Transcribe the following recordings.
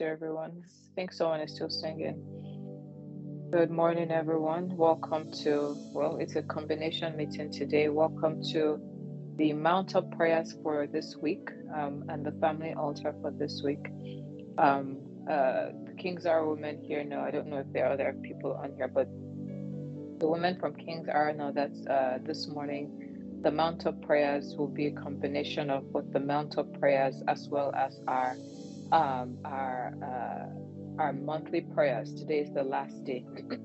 to everyone. I think someone is still singing. Good morning, everyone. Welcome to, well, it's a combination meeting today. Welcome to the Mount Up Prayers for this week um, and the family altar for this week. Um, uh, the King's Arrow women here. No, I don't know if there are other people on here, but the women from King's Arrow know that's uh, this morning the Mount Up Prayers will be a combination of both the Mount Up Prayers as well as our um, our uh, our monthly prayers. Today is the last day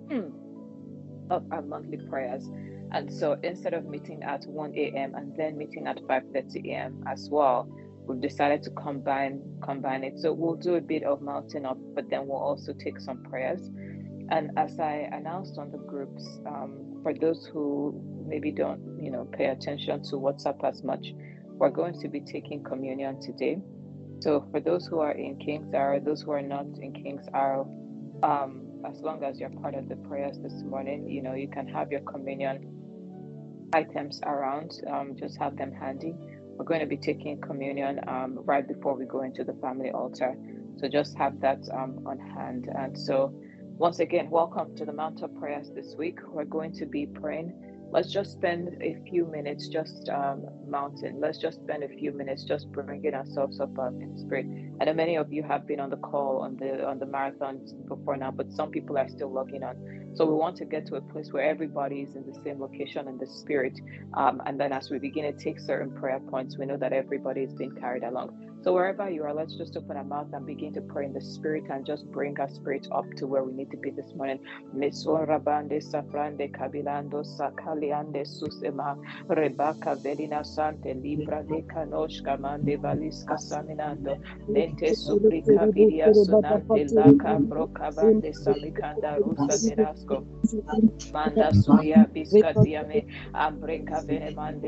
of our monthly prayers. And so instead of meeting at 1 a.m. and then meeting at 5:30 a.m. as well, we've decided to combine combine it. So we'll do a bit of mounting up, but then we'll also take some prayers. And as I announced on the groups, um, for those who maybe don't, you know, pay attention to WhatsApp as much, we're going to be taking communion today. So for those who are in King's Arrow, those who are not in King's Arrow, um, as long as you're part of the prayers this morning, you know, you can have your communion items around. Um, just have them handy. We're going to be taking communion um, right before we go into the family altar. So just have that um, on hand. And so, once again, welcome to the Mount Up Prayers this week. We're going to be praying let's just spend a few minutes just um, mountain. Let's just spend a few minutes just bringing ourselves up um, in spirit. I know many of you have been on the call on the on the marathon before now, but some people are still logging on. So we want to get to a place where everybody is in the same location in the spirit, um, and then as we begin to take certain prayer points, we know that everybody is being carried along. So wherever you are, let's just open our mouth and begin to pray in the spirit and just bring our spirit up to where we need to be this morning. Safrande Kabilando Sakaliande Susema Rebecca Velina Sante Libra de Kanoshka Mande Valisca Saminando Lente Subrica Vidia Sunante Rusa Manda Suya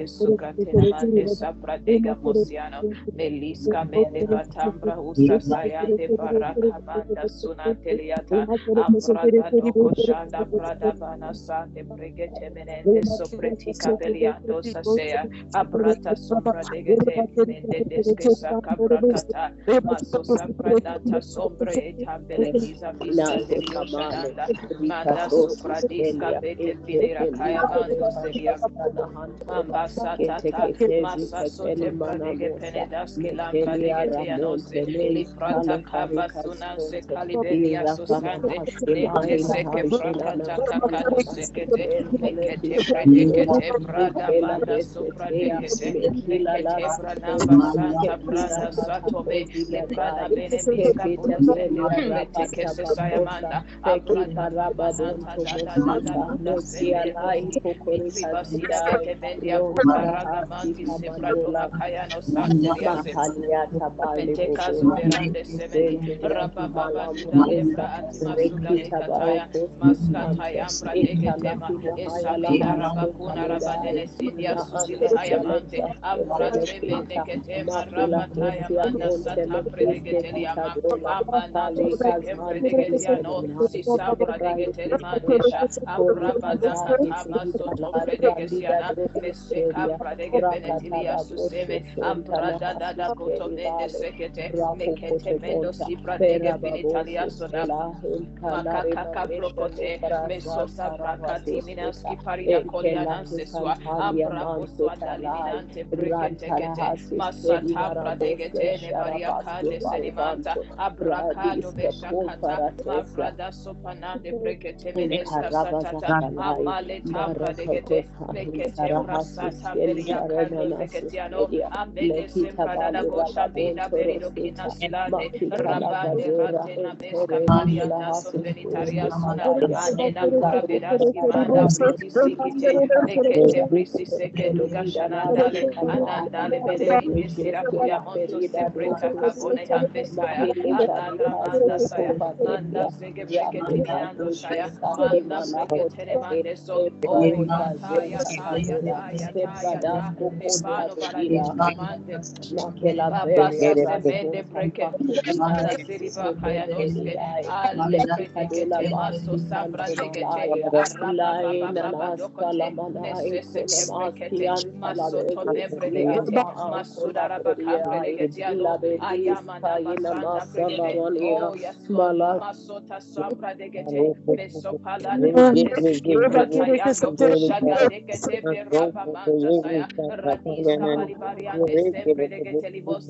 Sucatenamande Sapradega Mosiano mende batambra usa sayande baraka banda sunanteliata ambrata doko shanda brada bana sande bregete menende sopretika beliando sasea abrata sombra degete mende deske saka brakata maso sabrata sombre eta belekiza vista delio shananda manda supra diska bete filera kaya bando seria ambasata masa sote bradege penedaske lampa Kaligeteanos, Liprata Kabasuna, Sekalibelia Susande, Lete Seke Prata Kakano Sekete, Lekete Predicate, Prada Banda Supradicate, Lekete Pranamba Santa Prada Satome, Leprada Benefica Leteke Sesayamanda, Aprada Rabazanta Dada Nosia Lai, Kukuri Vendia Putaraga Manti Sepradula Kayano Santia Pentecaso verande semeni rapa baba da lefra masula de kataya maskataya ambra de getema esalida rapa kuna rapa de nesidia susile ayamante ambra trebe de ketema rapa taya manda sata prede getelia ma. amanda to seke prede getiano sisambra de getelma desha ambra bada katama soto prede getiana meseka prede gepenetilia suseme ambra da da da koto mende sekete mekete mendo sipra tege finitalia soda makaka prokote mesosa prakati minaski paria koliana sesua abra posua daliminante brekete kete. masata pradegete ne varia kade sedimanta abra kado beshakata mabrada sopanande brekete meneska satata amale tapra degete mekete brasata beria kade meketiano ambede sempra da ratena maria sona anena manda prisi anandale monto manda manda manda tere mande so o baradi kamande Abasa semende breke manda siriba kaya ale breke maso sabra deke araba baba baba dokote nese se maso to nebre maso daraba kabre deke te alo ayama na masanda oh yes maso ta sabra meso pala deke te brata ya to shaga deke berapa manta saya radis kamari variante sempre deke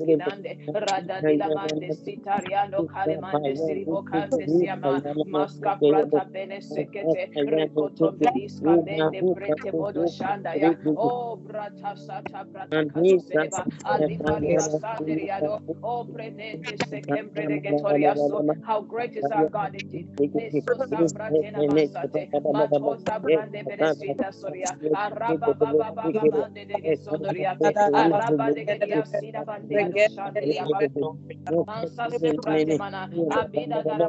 te liboski nande rada di la mande sitariano kale mande siribo kante siama maska prata bene sekete rekoto veliska bende brete bodo shanda ya oh brata sata brata kato seba alivaria sanderiado oh predete sekembre de getoriaso how great is our God indeed neso sabratena masate mato sabrande bene sita soria araba baba baba bande de gesodoria araba de gedia sida sembrate mana abida da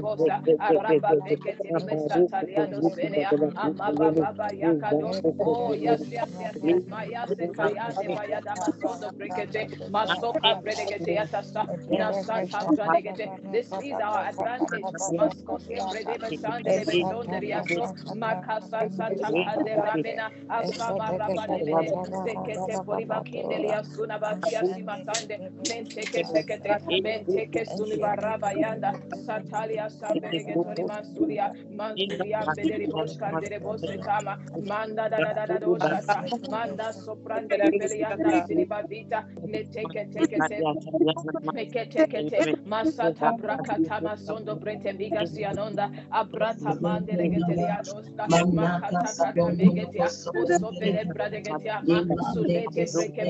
bosa araba amaba baba yakado oh yes yes yes yes. Masondo masoka yatasa this is our advantage. Maskoske brede besande de makasa sata kande asama raba sekete poriba kindeli asuna batia simatande menteke sekete menteke suni baraba yanda satalia sambere tori masuria mansuria bederi boshkandere bosetama manda da da da da do shata manda soprande rebelianda siliba vita meteke teke te meke teke te masata brakata masondo brete biga sianonda abrata mande regetelia dosta makata kata megetia uso bradegetia sulete breke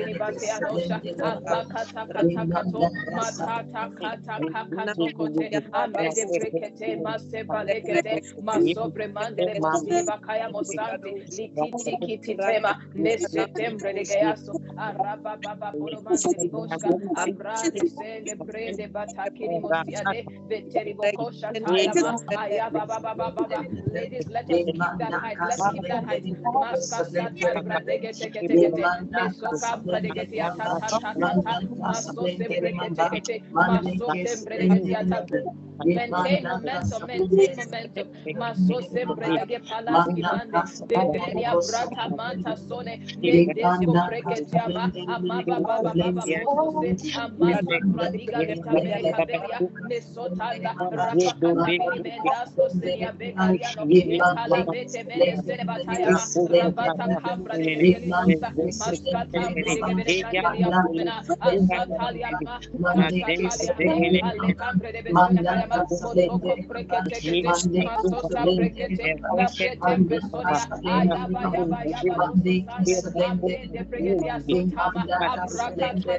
mende siliba teanosha akakata kata kato matata kata kakato kote amede brekete mase balekete masobre mandele bosili bakaya mosanti likiti kiti tema nese tembre de gayaso araba baba bolo mandeli boshka abrande sende prende batakini mosiade veteri bokosha tayama ayaba baba baba baba ladies let us keep that height let's keep that height maska sata brandege teke teke te meso kampa de geti ata ta maso maso de maintain momentum, maintain momentum. Maso sempre de mande, brata manta sone, de de yaba yaba dososaya, amende pregetia sutama, abraka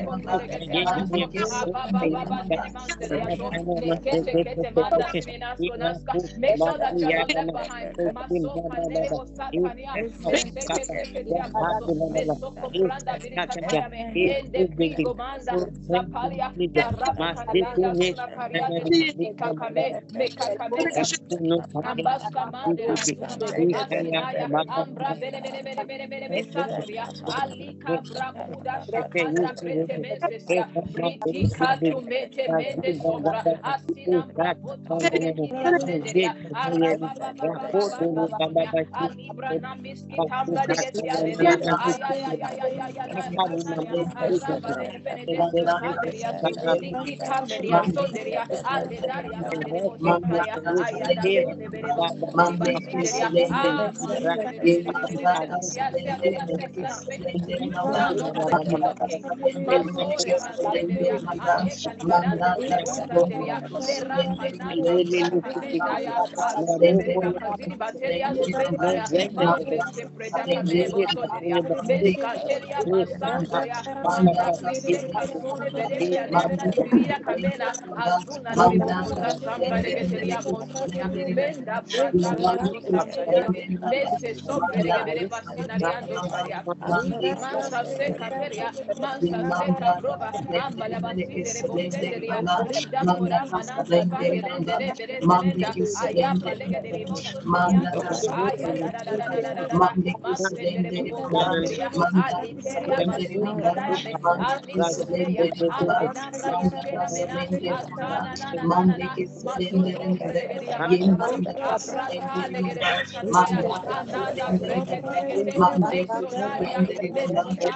Rubas matai de de ay ay ay ay ay ay del nombre Mansa Sandra Rebes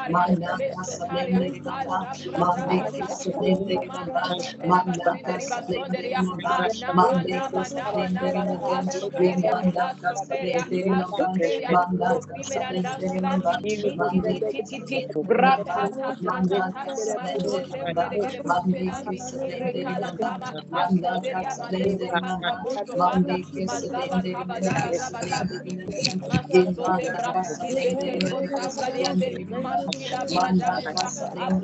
Manda manda mande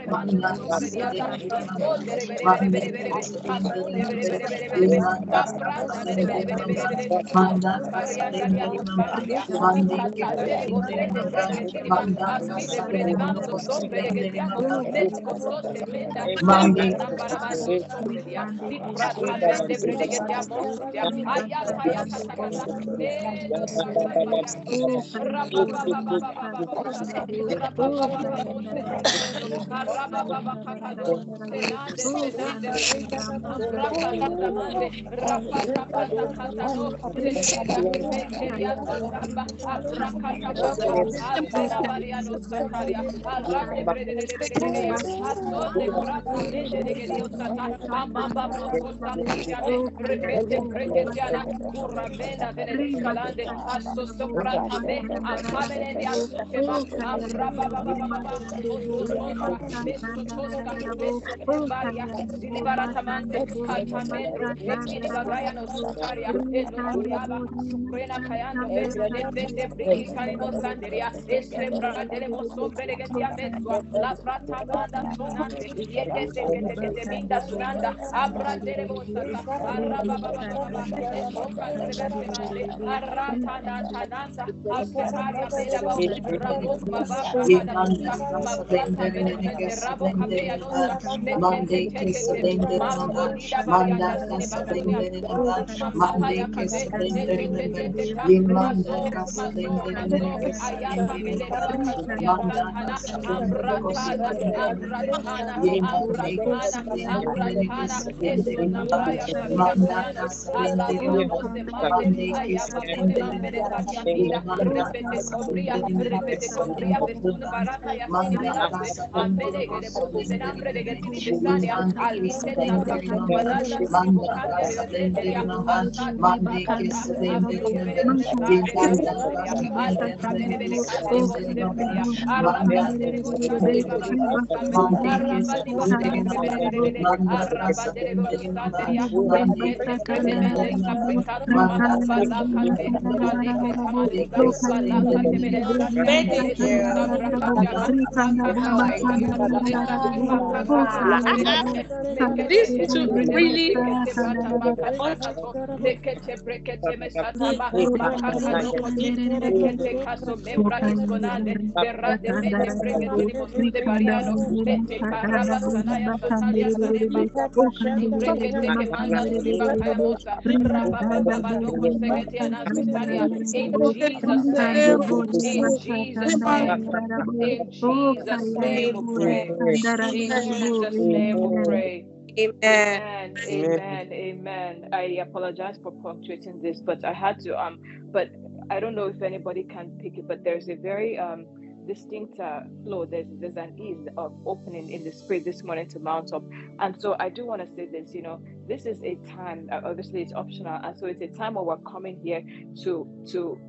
nekete teketa maso maso maso bose mande ayaka kote mambere katia minda repete kobria repete kobria Vedere propose labbra dei gattici stani al vistetta da campanaggio sivocate delle terre mandi che se deve diventa alta tramite delle cose delle arrabbiate le cose delle arrabbiate cose delle arrabbiate le cose vendetta credente capitata basa calventura di comodi cruzza la candela vendetta kaleke tamandiga balakate mene sande esu sabrakatiana makata makata menda makakata mende These mekete two brede really mekete brata makata kato mekete brekete mesata ma makata nokote mekete kaso membra iskonande berade mende brekete ni mosude bariano mete karaba sanaya satalia sanemba di brekete ke manda suliba kaya bosa rababa baba doko segeti anaso saria in Jesus name in Jesus name in Jesus name we pray in Jesus name we pray Amen. Amen. Amen. Amen. I apologize for punctuating this, but I had to um but I don't know if anybody can pick it, but there's a very um distinct uh, flow. There's there's an ease of opening in the spirit this morning to mount up. And so I do want to say this, you know, this is a time uh, obviously it's optional and so it's a time where we're coming here to to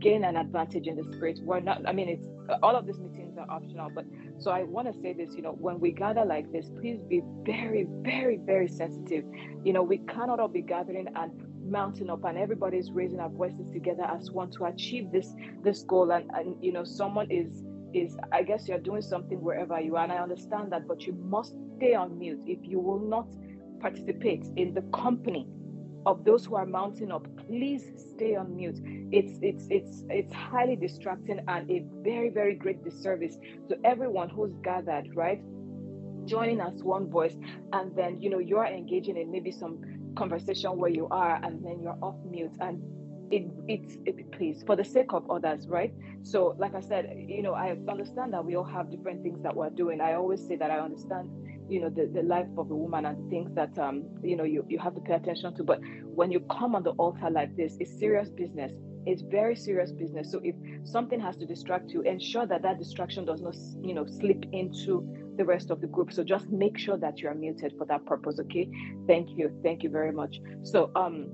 gain an advantage in the spirit. We're not I mean it's all of this meetings optional, but so I want to say this, you know, when we gather like this, please be very, very, very sensitive. You know, we cannot all be gathering and mounting up and everybody's raising our voices together as one to achieve this this goal. And and you know, someone is is I guess you're doing something wherever you are, and I understand that, but you must stay on mute if you will not participate in the company of those who are mounting up please stay on mute. It's it's it's it's highly distracting and a very very great disservice to everyone who's gathered right? Joining as one voice and then you know you're engaging in maybe some conversation where you are and then you're off mute and it it's it, please for the sake of others right? So like i said you know i understand that we all have different things that we're doing. I always say that i understand you know the, the life of a woman and things that um you know you, you have to pay attention to. But when you come on the altar like this it's serious business. It's very serious business. So if something has to distract you ensure that that distraction does not you know slip into the rest of the group. So just make sure that you're muted for that purpose okay? Thank you. Thank you very much. So um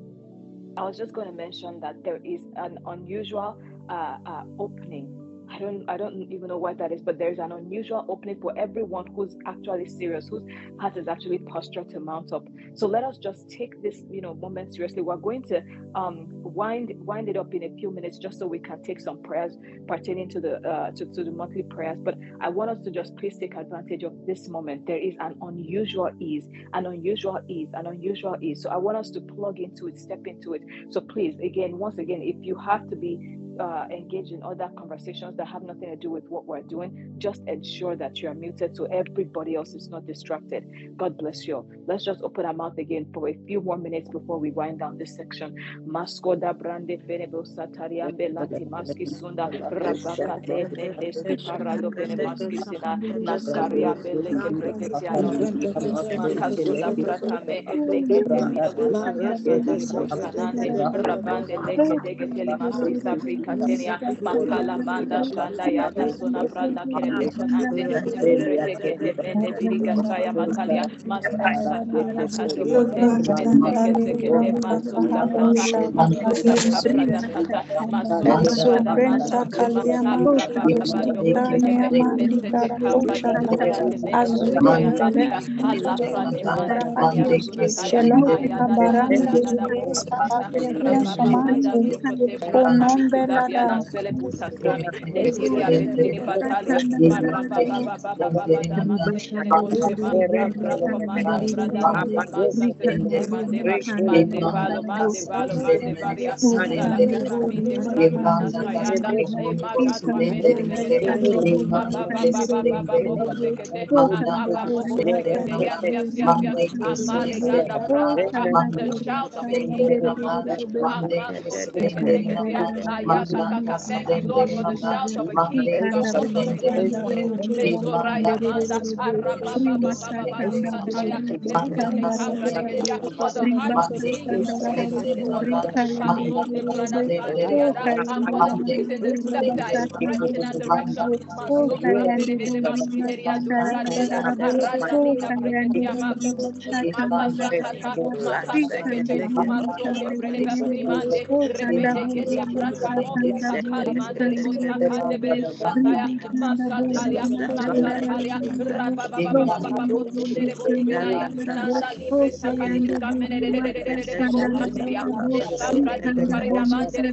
i was just going to mention that there is an unusual uh, uh opening don't I don't even know what that is, but there's an unusual opening for everyone who's actually serious, whose heart is actually postured to mount up. So let us just take this, you know, moment seriously. We're going to um wind wind it up in a few minutes just so we can take some prayers pertaining to the uh to, to the monthly prayers. But I want us to just please take advantage of this moment. There is an unusual ease, an unusual ease, an unusual ease. So I want us to plug into it, step into it. So please, again, once again, if you have to be uh, engage in other conversations that have nothing to do with what we're doing, just ensure that you are muted so everybody else is not distracted. God bless you. Let's just open our mouth again for a few more minutes before we wind down this section. Kateria makala manda shanda yada sona branda kere sonante rete kete bende biriga saya makalia maskasa kata kate kote meseke sekete maso kata maskasa kabrada kata maso brada manda kema sarra baka bando kete meseke kabrada kate meso kaya matia alla frate manda kaya suna kaya kaya da da da da da boka kata rababa manda sokote brada Zabiana Selebuta Strami, Nesiria Betini Batalia, Maraba Baba Baba Baba Dama Sekene Bosema, Rabra Comanda Brada, Masa Sekene Mandeva, Mande Valo, Mande Valo, Mande Varia, Sala Raminde Bracana Sayanda, Emagado Mende Venedia, Baba Baba Baba Baba Sekete, Amaga Bobo Sekete, yes, yes, yes, yes, Amale Ganda Bracata, the shout of the king is among them, Amaso Sekete, Thank you, Lord, for the shout of a king is among us in this place. Mesoraya manda arabababababababasataya mesete kabradegedia. For the heart of the king is pleased with his anointed. Kasonde bradasanderiada. And for the reason the scepter is stretching and direction. Masombra benevenemasideria dubradela. Radalina breketiama. Makashakata, Makashekete, Masoke Brenevasimande, Rebedekedia Pratano, Makali Mandele Bosakande Berebosataya, Masatalia, Masatalia, Rababababababo Sundere Bosinaya, Nanda Libre Sakadika Menedebokateria, Nesambra di Parida Mandere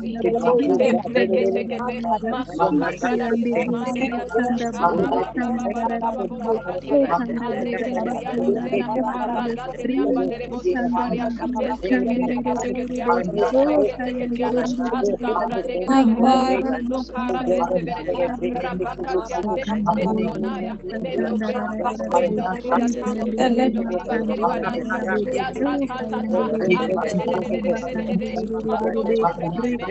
Boseteria, Riga Sombra Basura Belebosanduria, Alada Varianda Senede, Ipanolegando Brenemende Selimanoke Yanda, Lekataya, Meteketekete, Masotaria,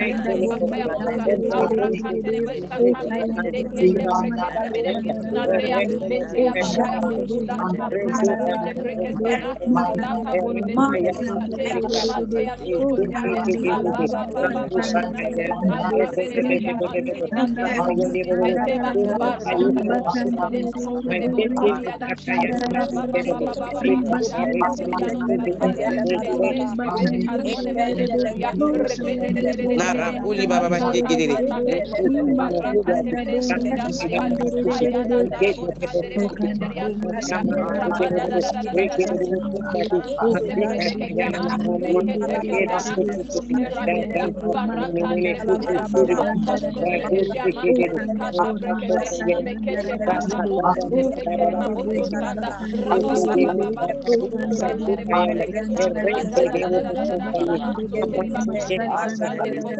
Na Rabuli Baba Shikiri, Thank you.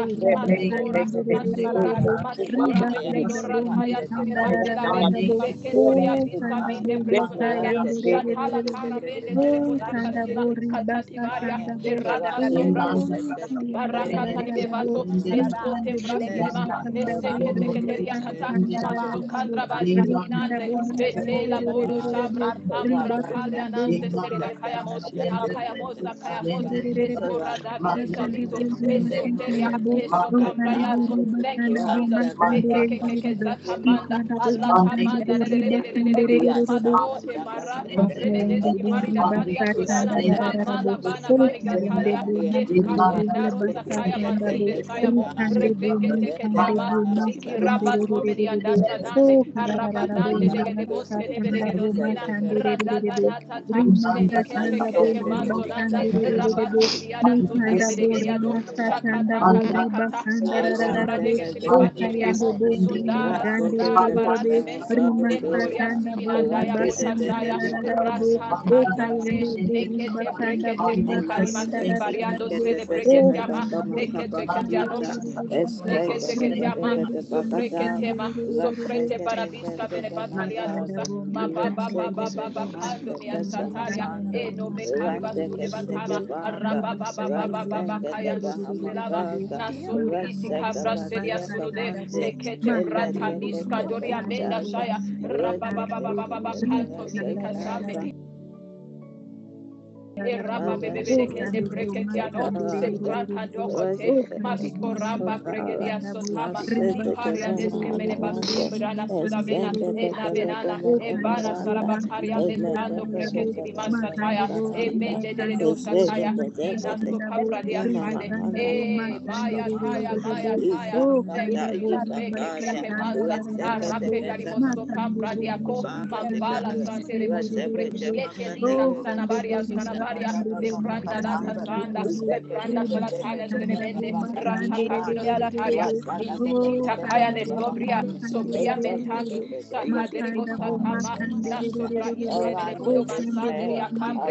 Masotaria, Asumanda Bregetia Sotaya, Baba diri. Rama bebe bebe de breketiano se brata dokote masko ramba bregedia sotama karia deske mene basu brana sudavena e na benana e bana saraba karia breketi di masataya e mende de do sataya ina so kabra dia e maya taya maya taya. Thank you Jesus beke masa arape dari mosto kabra dia ko mambala santere musubre leke di sana baria da sobria saka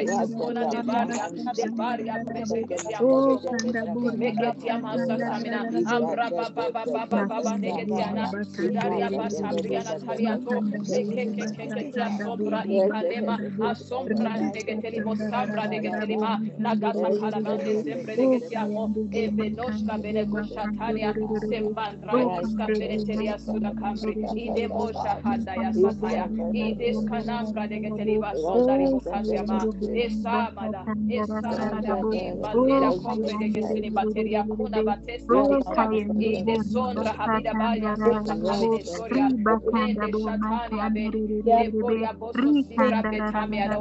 de sona de de masa samina ambra baba baba baba ikalema asombra nege teli mosabra pradegetelima nagata kalabande sembredegetiamo evenoshka benegoshatania sembandraiska beneteria suna kambri ide mosha sataya. Ide skanam pradegeteliva sondari bukasiama esamada esamada imbandera kombre bateria kuna bateska ide sondra habida baya sata kabine soria shatania beni leporia bosu sira betamia do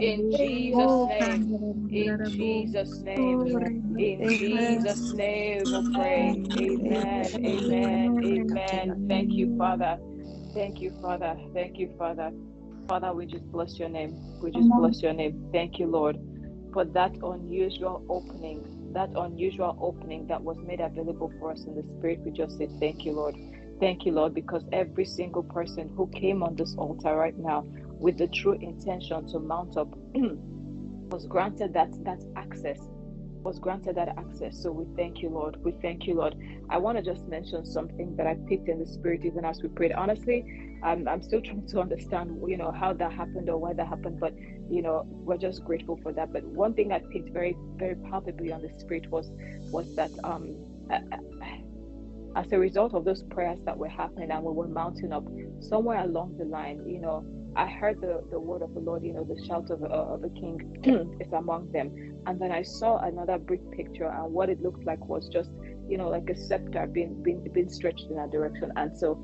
in Jesus' name, in Jesus' name, in Jesus' name we pray. Amen, amen, amen. Thank you, Father. Thank you, Father. Thank you, Father. Father, we just bless your name. We just bless your name. Thank you, Lord, for that unusual opening, that unusual opening that was made available for us in the Spirit. We just say thank you, Lord. Thank you, Lord, because every single person who came on this altar right now with the true intention to mount up was granted that that access was granted that access. So we thank you lord. We thank you lord. I want to just mention something that i picked in the spirit even as we prayed. Honestly i'm, I'm still trying to understand you know how that happened or why that happened but you know we're just grateful for that. But one thing i picked very very palpably on the spirit was was that um as a result of those prayers that were happening and we were mounting up somewhere along the line you know I heard the, the word of the Lord, you know, the shout of, uh, of the king is among them. And then I saw another brick picture, and what it looked like was just, you know, like a scepter being, being, being stretched in that direction. And so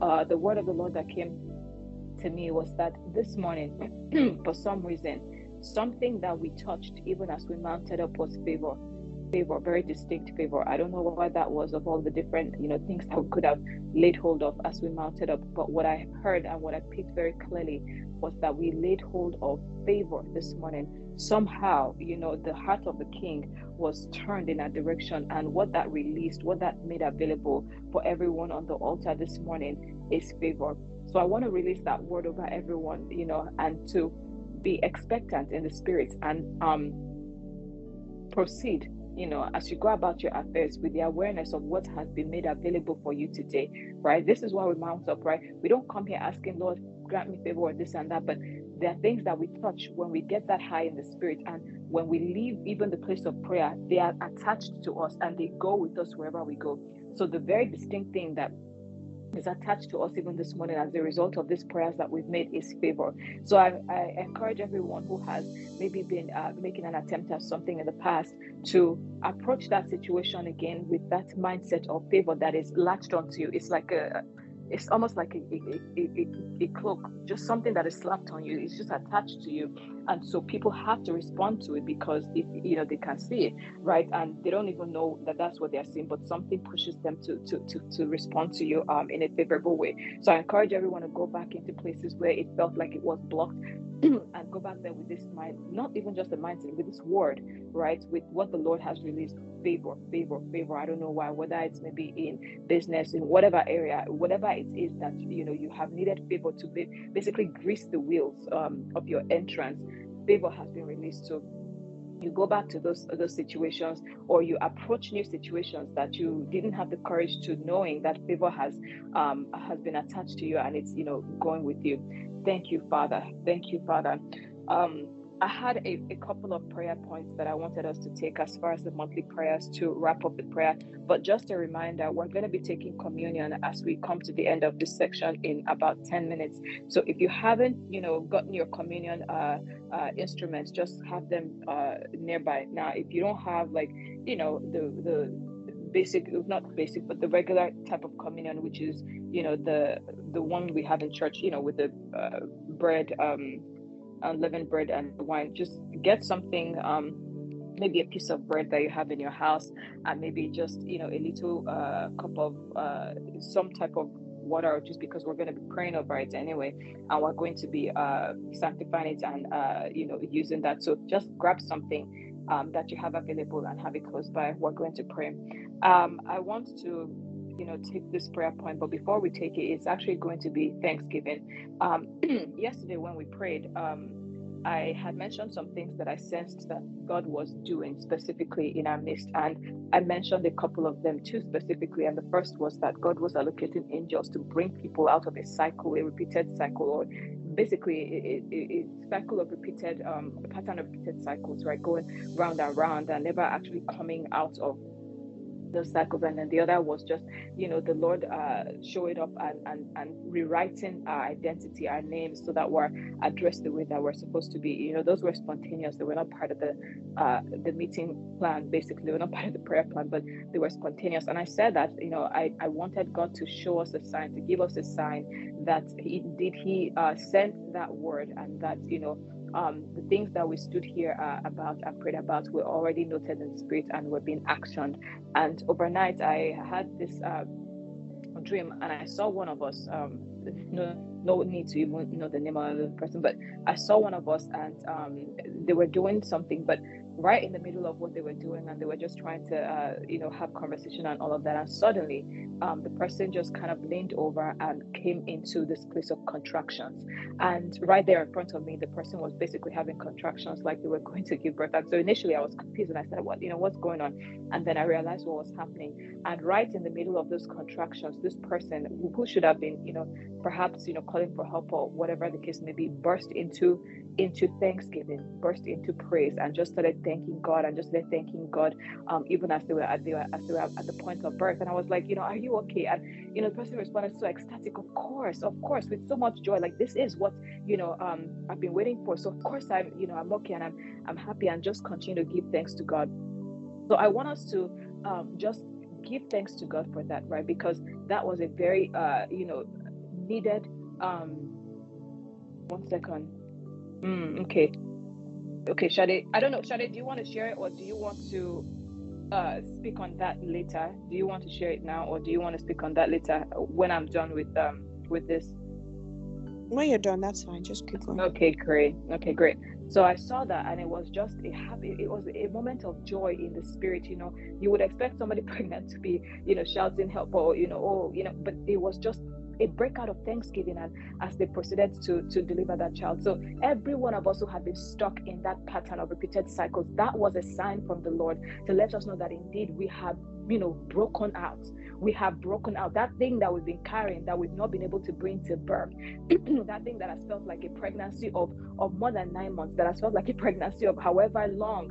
uh, the word of the Lord that came to me was that this morning, for some reason, something that we touched, even as we mounted up, was favor favor, very distinct favor. I don't know why that was of all the different, you know, things that we could have laid hold of as we mounted up. But what I heard and what I picked very clearly was that we laid hold of favor this morning. Somehow, you know, the heart of the king was turned in that direction. And what that released, what that made available for everyone on the altar this morning is favor. So I want to release that word over everyone, you know, and to be expectant in the spirit and um proceed you know, as you go about your affairs with the awareness of what has been made available for you today, right? This is why we mount up, right? We don't come here asking, Lord, grant me favor or this and that, but there are things that we touch when we get that high in the spirit and when we leave even the place of prayer, they are attached to us and they go with us wherever we go. So the very distinct thing that is attached to us even this morning as a result of these prayers that we've made is favor. So I, I encourage everyone who has maybe been uh, making an attempt at something in the past to approach that situation again with that mindset of favor that is latched onto you. It's like a it's almost like a, a, a, a, cloak, just something that is slapped on you. It's just attached to you, and so people have to respond to it because if you know they can see it, right? And they don't even know that that's what they're seeing, but something pushes them to to to, to respond to you um, in a favorable way. So I encourage everyone to go back into places where it felt like it was blocked, and go back there with this mind, not even just a mindset, with this word, right? With what the Lord has released favor, favor, favor. I don't know why, whether it's maybe in business, in whatever area, whatever it is that you know you have needed favor to be, basically grease the wheels um, of your entrance. Favor has been released. So you go back to those those situations or you approach new situations that you didn't have the courage to knowing that favor has um, has been attached to you and it's you know going with you. Thank you father. Thank you father. Um, I had a, a couple of prayer points that I wanted us to take as far as the monthly prayers to wrap up the prayer. But just a reminder, we're going to be taking communion as we come to the end of this section in about 10 minutes. So if you haven't, you know, gotten your communion uh, uh, instruments, just have them uh, nearby. Now, if you don't have like, you know, the the basic not basic but the regular type of communion which is you know the the one we have in church you know with the uh, bread um unleavened bread and wine. Just get something, um, maybe a piece of bread that you have in your house, and maybe just you know a little uh, cup of uh, some type of water, just because we're going to be praying over it anyway, and we're going to be uh, sanctifying it and uh, you know using that. So just grab something. Um, that you have available and have it close by. We're going to pray. Um, I want to you know take this prayer point but before we take it it's actually going to be thanksgiving um yesterday when we prayed um I had mentioned some things that I sensed that God was doing specifically in our midst. And I mentioned a couple of them too specifically. And the first was that God was allocating angels to bring people out of a cycle, a repeated cycle, or basically it, it, it, cycle of repeated um pattern of repeated cycles right going round and round and never actually coming out of cycles and then the other was just you know the lord uh showing up and and, and rewriting our identity our names so that we're addressed the way that we're supposed to be. You know those were spontaneous. They were not part of the uh the meeting plan basically. They were not part of the prayer plan but they were spontaneous. And i said that you know i i wanted god to show us a sign to give us a sign that he did he uh sent that word and that you know um, the things that we stood here uh, about and prayed about were already noted in spirit and were being actioned. And overnight, I had this uh, dream, and I saw one of us. Um, no, no need to even know the name of the person, but I saw one of us, and um, they were doing something, but right in the middle of what they were doing and they were just trying to uh, you know have conversation and all of that. And suddenly um, the person just kind of leaned over and came into this place of contractions. And right there in front of me the person was basically having contractions like they were going to give birth. And so initially i was confused and i said what you know what's going on? And then i realized what was happening. And right in the middle of those contractions this person who should have been you know perhaps you know calling for help or whatever the case may be burst into into thanksgiving, burst into praise, and just started thanking God and just started thanking God, um, even as they were at the as they were at the point of birth. And I was like, you know, are you okay? And you know, the person responded so ecstatic, of course, of course, with so much joy. Like this is what you know um, I've been waiting for. So of course I'm you know I'm okay and I'm I'm happy and just continue to give thanks to God. So I want us to um, just give thanks to God for that, right? Because that was a very uh, you know needed. Um, one second Mm, okay. Okay, Shade. I don't know, Shade, do you want to share it or do you want to uh, speak on that later? Do you want to share it now or do you want to speak on that later when I'm done with um with this? When you're done, that's fine. Just keep going. Okay, great. Okay, great. So I saw that and it was just a happy it was a moment of joy in the spirit, you know. You would expect somebody pregnant to be, you know, shouting help or you know, oh, you know, but it was just a breakout of thanksgiving and as they proceeded to to deliver that child. So every one of us who had been stuck in that pattern of repeated cycles that was a sign from the lord to let us know that indeed we have you know broken out. We have broken out. That thing that we've been carrying that we've not been able to bring to birth that thing that has felt like a pregnancy of of more than nine months that has felt like a pregnancy of however long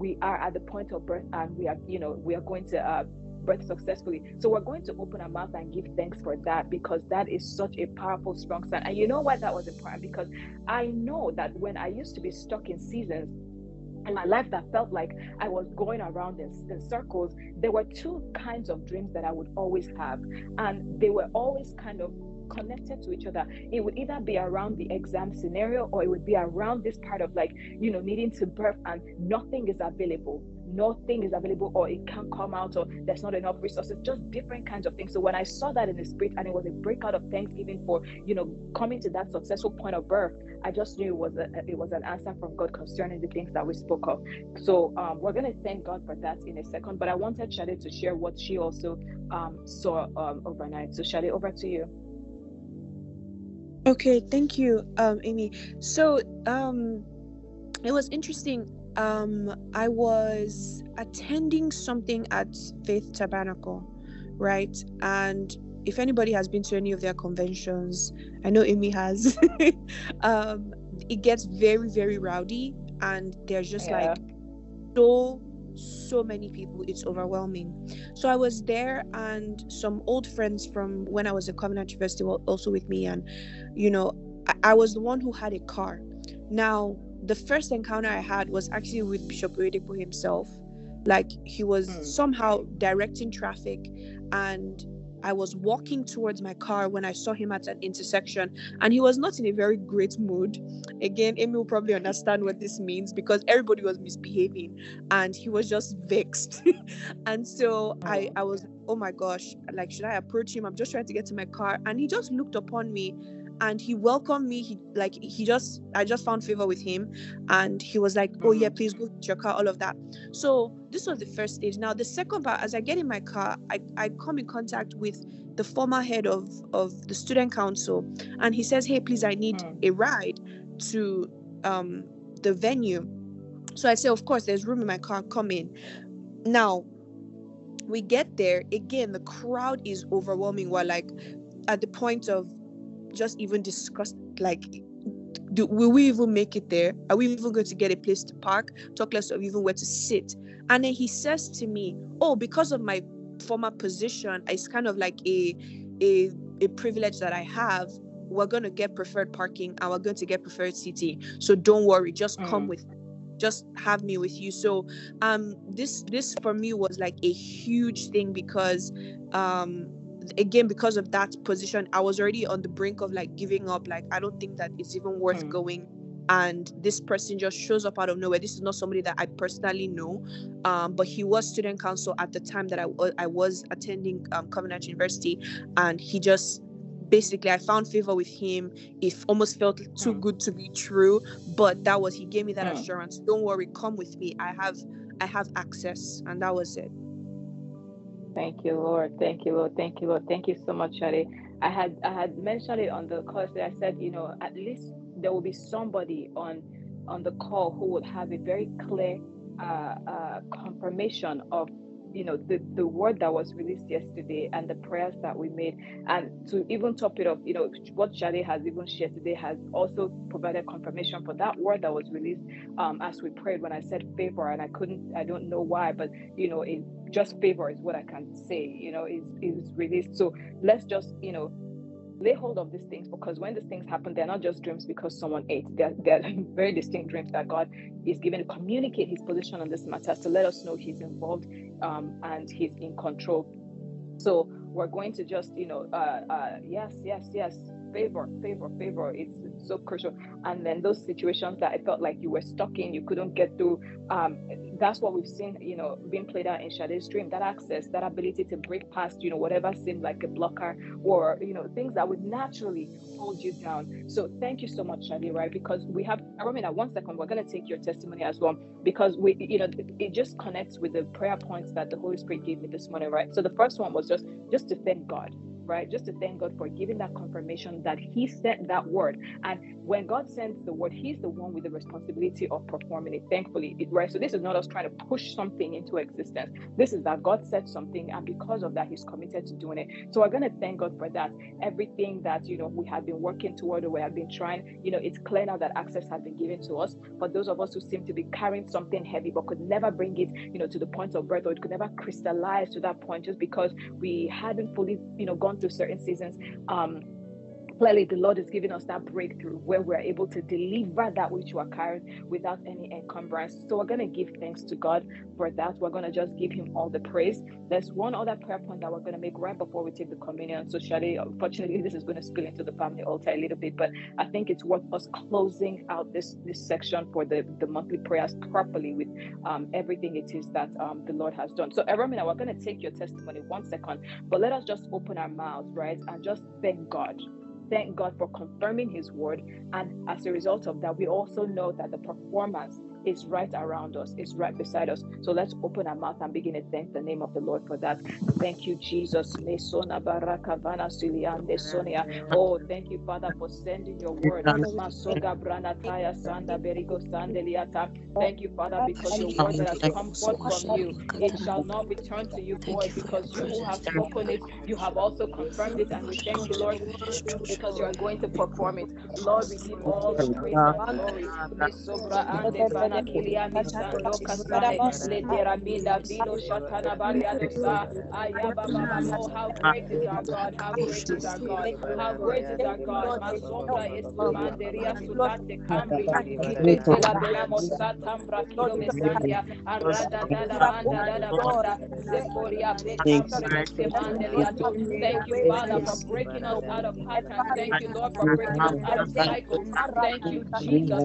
we are at the point of birth and we are you know we are going to uh, birth successfully. So we're going to open our mouth and give thanks for that because that is such a powerful, strong sign. And you know why that was important? Because I know that when I used to be stuck in seasons in my life that felt like I was going around in, in, circles, there were two kinds of dreams that I would always have. And they were always kind of connected to each other. It would either be around the exam scenario or it would be around this part of like, you know, needing to birth and nothing is available nothing is available or it can't come out or there's not enough resources just different kinds of things. So when i saw that in the spirit and it was a breakout of thanksgiving for you know coming to that successful point of birth i just knew it was a, it was an answer from god concerning the things that we spoke of. So um, we're going to thank god for that in a second but i wanted Shade to share what she also um, saw um, overnight. So Shade, over to you. Okay thank you um, amy. So um, it was interesting um, I was attending something at Faith Tabernacle, right? And if anybody has been to any of their conventions, I know Amy has, um, it gets very, very rowdy, and there's just yeah. like so so many people it's overwhelming so i was there and some old friends from when i was at covenant university were also with me and you know I, I was the one who had a car now the first encounter I had was actually with Bishop Oyedepo himself. Like he was mm. somehow directing traffic and I was walking towards my car when I saw him at an intersection, and he was not in a very great mood. Again, Amy will probably understand what this means because everybody was misbehaving and he was just vexed. and so I, hmm. I was, oh my gosh, like, should I approach him? I'm just trying to get to my car. And he just looked upon me and he welcomed me. He like he just i just found favor with him. And he was like oh yeah mm-hmm. please go to your car all of that. So this was the first stage. Now the second part as i get in my car i, I come in contact with the former head of of the student council. And he says hey please i need mm. a ride to um the venue. So i say of course there's room in my car. Come in. Now we get there. Again the crowd is overwhelming. We're like at the point of just even discuss like do will we even make it there? Are we even going to get a place to park? Talk less of even where to sit. And then he says to me, Oh, because of my former position, it's kind of like a a a privilege that I have. We're gonna get preferred parking and we're going to get preferred seating. So don't worry, just mm. come with just have me with you so um this this for me was like a huge thing because um again because of that position i was already on the brink of like giving up like i don't think that it's even worth mm. going and this person just shows up out of nowhere this is not somebody that i personally know um, but he was student council at the time that i, I was attending um, covenant university and he just basically I found favor with him. It almost felt too mm. good to be true, but that was he gave me that mm. assurance. Don't worry, come with me. I have I have access, and that was it. Thank you, Lord. Thank you, Lord. Thank you, Lord. Thank you so much, Shade. I had I had mentioned it on the call. that I said, you know, at least there will be somebody on on the call who would have a very clear uh, uh, confirmation of you know the the word that was released yesterday and the prayers that we made. And to even top it off you know what Shade has even shared today has also provided confirmation for that word that was released um, as we prayed when I said favor. And I couldn't I don't know why but you know it just favor is what I can say you know is is released. So let's just you know lay hold of these things because when these things happen, they're not just dreams because someone ate. They're, they're very distinct dreams that God is given to communicate his position on this matter to let us know he's involved um, and he's in control. So we're going to just, you know, uh, uh, yes, yes, yes, favor, favor, favor. It's so crucial. And then those situations that I felt like you were stuck in, you couldn't get through. Um, that's what we've seen, you know, being played out in Shade's dream. That access, that ability to break past, you know, whatever seemed like a blocker or you know things that would naturally hold you down. So thank you so much, Shade, right? Because we have. I mean, one second, we're gonna take your testimony as well because we, you know, it just connects with the prayer points that the Holy Spirit gave me this morning, right? So the first one was just just to thank God right? Just to thank God for giving that confirmation that He sent that word. And when God sends the word, He's the one with the responsibility of performing it, thankfully, right? So this is not us trying to push something into existence. This is that God said something, and because of that, He's committed to doing it. So we're going to thank God for that. Everything that, you know, we have been working toward or we have been trying, you know, it's clear now that access has been given to us. But those of us who seem to be carrying something heavy but could never bring it, you know, to the point of birth or it could never crystallize to that point just because we hadn't fully, you know, gone through certain seasons. Um, clearly the Lord is giving us that breakthrough where we're able to deliver that which we are carrying without any encumbrance. So we're going to give thanks to God for that. We're going to just give Him all the praise. There's one other prayer point that we're going to make right before we take the communion. So, Shade, unfortunately, this is going to spill into the family altar a little bit, but I think it's worth us closing out this this section for the, the monthly prayers properly with um, everything it is that um, the Lord has done. So, Eromina, we're going to take your testimony one second, but let us just open our mouths, right, and just thank God thank God for confirming His word. And as a result of that, we also know that the performance is right around us, is right beside us. So let's open our mouth and begin to thank the name of the Lord for that. Thank you, Jesus. Oh, thank you, Father, for sending your word. Thank you, Father, because your word that has come forth from you, it shall not return to you void, because you who have spoken it, you have also confirmed it. And we thank you, Lord, because you are going to perform it. Lord, we give all the praise and glory sana kilia misando kasane le terabinda vido shatana bariadosa aya baba oh how great is our God how great is our God how great is our God masombra esmanderia sulate cambi kitela bela mosatambra kilo mesandia arada dada manda dada manda zeporia Thank you, Father, for breaking us out of patterns. Thank you, Lord, for breaking us out of cycles. Thank you, Jesus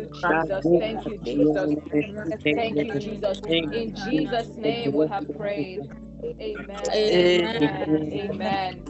you, Jesus. Thank you, Jesus. Thank you, Jesus. In Jesus' name we have prayed. Amen. Amen. Amen.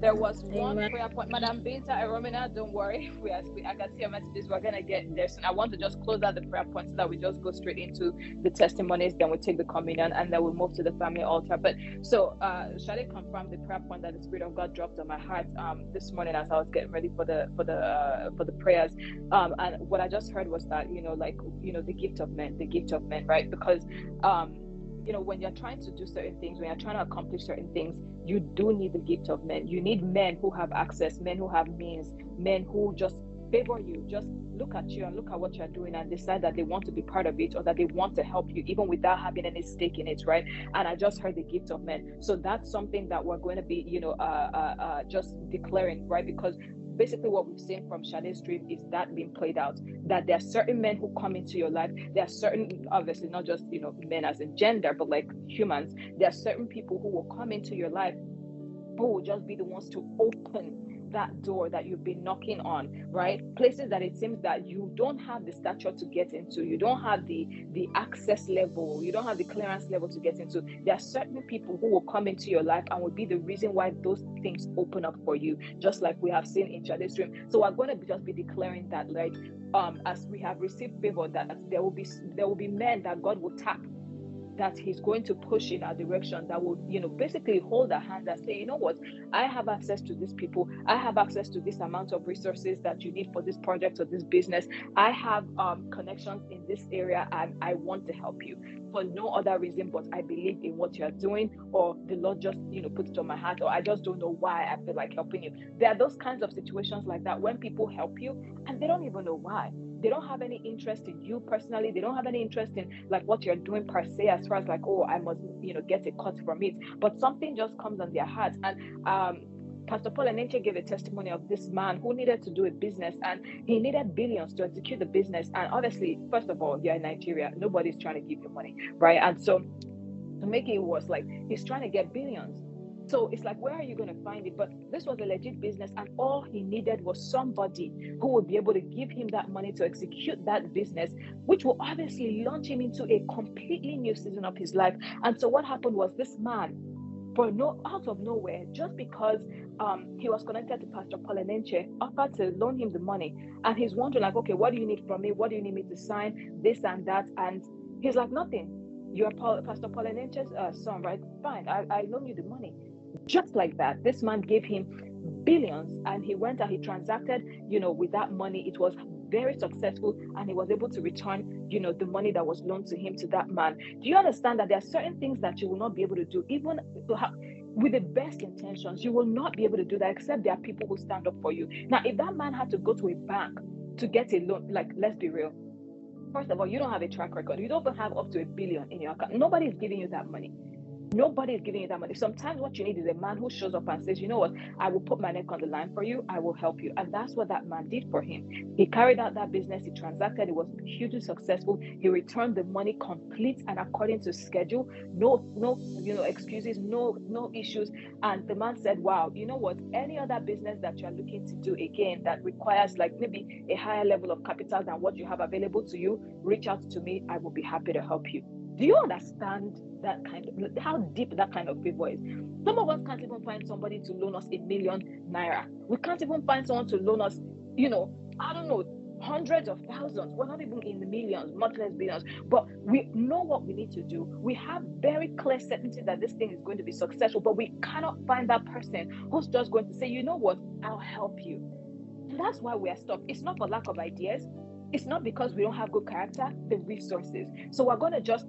There was one Amen. prayer point. Madam Binta and Romina, don't worry. We are, I can see your messages. We're gonna get there soon. I want to just close out the prayer points so that we just go straight into the testimonies. Then we take the communion and then we move to the family altar. But so uh shall I confirm the prayer point that the Spirit of God dropped on my heart um this morning as I was getting ready for the for the uh, for the prayers. Um and what I just heard was that, you know, like you know, the gift of men, the gift of men, right? Because um you know, when you're trying to do certain things, when you're trying to accomplish certain things, you do need the gift of men. You need men who have access, men who have means, men who just favor you, just look at you and look at what you're doing and decide that they want to be part of it or that they want to help you, even without having any stake in it, right? And I just heard the gift of men. So that's something that we're going to be, you know, uh, uh, uh, just declaring, right? Because basically what we've seen from Sade's dream is that being played out. That there are certain men who come into your life. There are certain, obviously not just you know men as in gender, but like humans. There are certain people who will come into your life who will just be the ones to open that door that you've been knocking on right? Places that it seems that you don't have the stature to get into. You don't have the the access level. You don't have the clearance level to get into. There are certain people who will come into your life and will be the reason why those things open up for you just like we have seen in Shade's dream. So we're going to just be declaring that like um as we have received favor that there will be there will be men that God will tap that he's going to push in our direction that will you know basically hold our hands and say you know what? I have access to these people. I have access to this amount of resources that you need for this project or this business. I have um, connections in this area and i want to help you for no other reason but i believe in what you're doing or the lord just you know put it on my heart or i just don't know why i feel like helping you. There are those kinds of situations like that when people help you and they don't even know why they don't have any interest in you personally they don't have any interest in like what you're doing per se as far as like oh i must you know get a cut from it but something just comes on their hearts and um Pastor Paul and Enenche gave a testimony of this man who needed to do a business and he needed billions to execute the business. And obviously, first of all, you're in Nigeria, nobody's trying to give you money, right? And so to make it worse, like he's trying to get billions. So it's like, where are you going to find it? But this was a legit business, and all he needed was somebody who would be able to give him that money to execute that business, which will obviously launch him into a completely new season of his life. And so what happened was this man, for no out of nowhere, just because um, he was connected to Pastor Paul Enenche, offered to loan him the money. And he's wondering, like, okay, what do you need from me? What do you need me to sign? This and that. And he's like, nothing. You're Paul, Pastor Paul Enenche's uh, son, right? Fine, I, I loan you the money. Just like that, this man gave him billions and he went and he transacted, you know, with that money. It was very successful and he was able to return, you know, the money that was loaned to him to that man. Do you understand that there are certain things that you will not be able to do, even with the best intentions? You will not be able to do that except there are people who stand up for you. Now, if that man had to go to a bank to get a loan, like, let's be real. First of all, you don't have a track record. You don't have up to a billion in your account. Nobody is giving you that money. Nobody is giving you that money. Sometimes what you need is a man who shows up and says, you know what, I will put my neck on the line for you. I will help you. And that's what that man did for him. He carried out that business. He transacted. It was hugely successful. He returned the money complete and according to schedule. No, no, you know, excuses, no, no issues. And the man said, wow, you know what, any other business that you're looking to do again that requires like maybe a higher level of capital than what you have available to you, reach out to me. I will be happy to help you. Do you understand that kind of how deep that kind of favor is? Some of us can't even find somebody to loan us a million naira. We can't even find someone to loan us, you know, I don't know, hundreds of thousands. We're not even in the millions, much less billions. But we know what we need to do. We have very clear certainty that this thing is going to be successful, but we cannot find that person who's just going to say, you know what, I'll help you. And that's why we are stuck. It's not for lack of ideas. It's not because we don't have good character, the resources. So we're going to just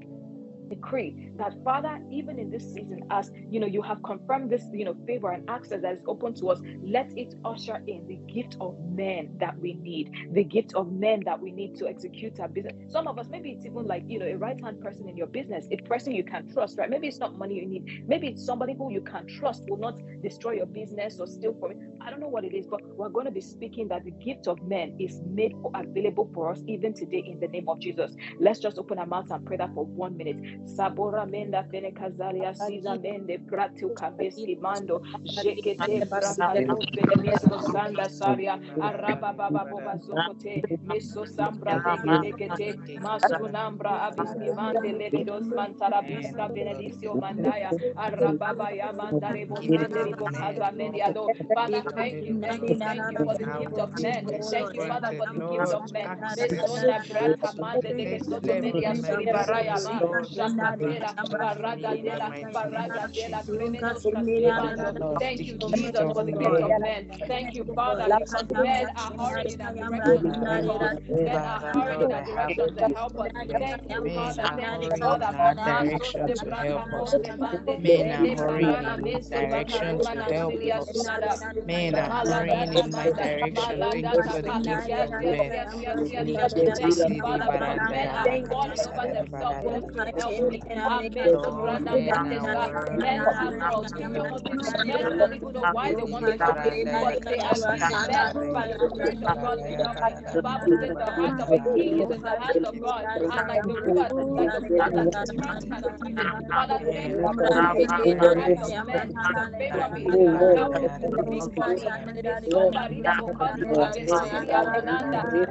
decree that father even in this season as you know you have confirmed this you know favor and access that is open to us let it usher in the gift of men that we need the gift of men that we need to execute our business. Some of us maybe it's even like you know a right hand person in your business a person you can trust right? Maybe it's not money you need. Maybe it's somebody who you can trust will not destroy your business or steal from it i don't know what it is but we're going to be speaking that the gift of men is made available for us even today in the name of jesus. Let's just open our mouths and pray that for one minute sabora menda fene kazalia siza mende pratu kabeski mando. Jekete brakato fene miso sanda saria. Araba baba boba zokote. Miso sambra dekete masu nambra abiski mande lebidos mantara biska benedicio mandaya. Araba baba ya mandare bosande ribo kaza mendiado Father thank you thank you thank you for the gift of men. Thank you Father for the gift of men. Mesona brata mande de soto media siribaraya ma shakatela baraga dela baraga dela criminals castimando thank you Jesus for the gift of men thank you Father because men are in that direction to help us men are hurrying in that direction to help us thank you Father thank you Father direction to help us. Men are hurrying in my direction to help us. Men are hurrying in my direction. Thank you for the gift of men. Thank you, Father, for men are falling over themselves just to help me. Amen. So, brother, men have faults. Some of these men don't even know why they want to help me, but they are being led by the Spirit of God to help me. The Bible says the heart of a king is in the hands of God, and like the river, like the blood that the trunk has given. Father, thank you for taking the heart of men to favor me and to help me to speak for me.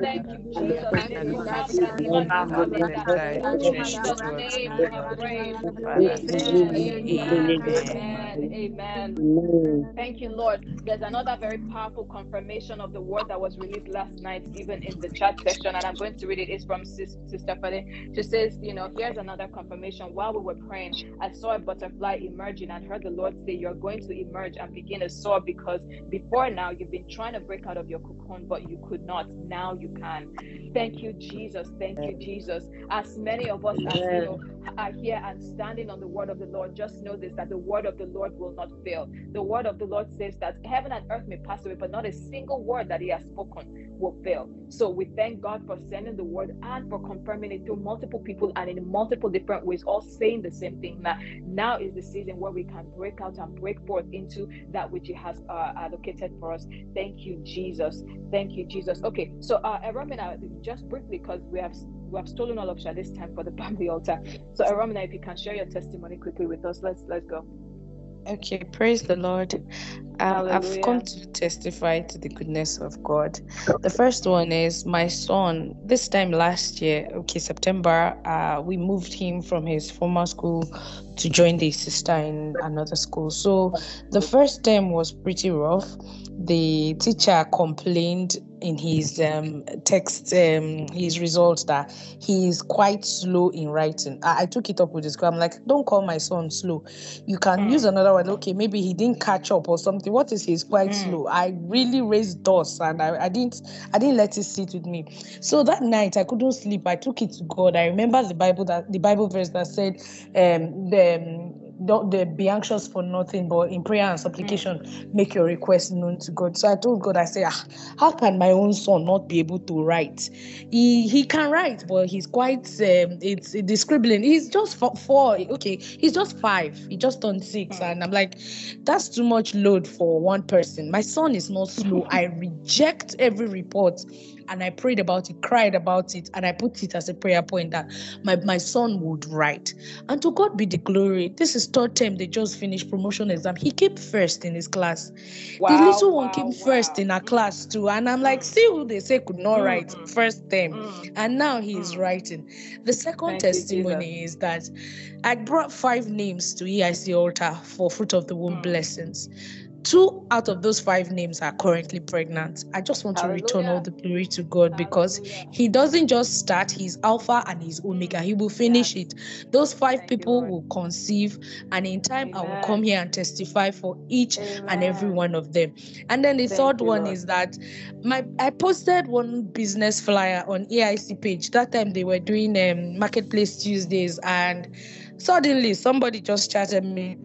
Thank you, Jesus. In Jesus' name we have prayed. Amen. Amen. Amen. Thank you, Lord. There's another very powerful confirmation of the word that was released last night, even in the chat section, and I'm going to read it. It's from Sister Fade. She says, you know, here's another confirmation. While we were praying, I saw a butterfly emerging and heard the Lord say, You're going to emerge and begin to soar because before now you've been trying to break out of your cocoon, but you could not. Now you can. Thank you, Jesus. Thank you, Jesus. As many of us as you know, are here and standing on the word of the Lord, just know this that the word of the Lord will not fail. The word of the Lord says that heaven and earth may pass away, but not a single word that He has spoken will fail. So we thank God for sending the word and for confirming it through multiple people and in multiple different ways, all saying the same thing. Now, now is the season where we can break out and break forth into that which He has uh, allocated for us. Thank you, Jesus. Thank you, Jesus. Okay, so uh, Romina, just briefly, because we have we have stolen all of Shade's time for the family altar. So, Romina, if you can share your testimony quickly with us, let's let's go. Okay, praise the Lord. Um, I've come to testify to the goodness of God. The first one is my son. This time last year, okay, September, uh, we moved him from his former school to join the sister in another school. So the first term was pretty rough the teacher complained in his um, text, um, his results that he is quite slow in writing. I, I took it up with his school. I'm like, don't call my son slow. You can mm. use another one. Okay, maybe he didn't catch up or something. What is he? he's quite mm. slow? I really raised dust and I, I didn't I didn't let it sit with me. So that night I couldn't sleep. I took it to God. I remember the Bible that the Bible verse that said um, the don't be anxious for nothing, but in prayer and supplication, mm. make your request known to God. So I told God, I said, ah, how can my own son not be able to write? He he can write, but he's quite um, it's, it's scribbling. He's just four, four, okay, he's just five. He just turned six, mm. and I'm like, that's too much load for one person. My son is not slow. I reject every report and I prayed about it, cried about it, and I put it as a prayer point that my, my son would write. And to God be the glory. This is third term, they just finished promotion exam. He came first in his class. Wow, the little wow, one came wow. first in our class too. And I'm like, see who they say could not mm. write first term. Mm. And now he is mm. writing. The second Thank testimony is that I brought five names to EIC altar for fruit of the womb mm. blessings two out of those five names are currently pregnant. I just want Hallelujah. to return all the glory to God Hallelujah. because He doesn't just start, He's Alpha and He's Omega. He will finish it. Those five Thank people you, will conceive, and in time, Amen. I will come here and testify for each Amen. and every one of them. And then the Thank third you, one Lord. is that my I posted one business flyer on EIC page. That time they were doing um, Marketplace Tuesdays, and suddenly somebody just chatted me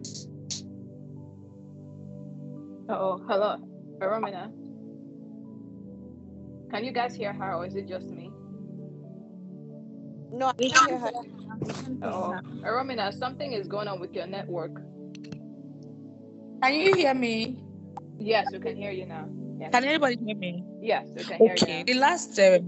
oh, hello, Romina. Can you guys hear her, or is it just me? No, I can hear her. Oh, Romina, something is going on with your network. Can you hear me? Yes, we can hear you now. Yes. Can anybody hear me? Yes, we can hear okay. you. Okay. The last uh,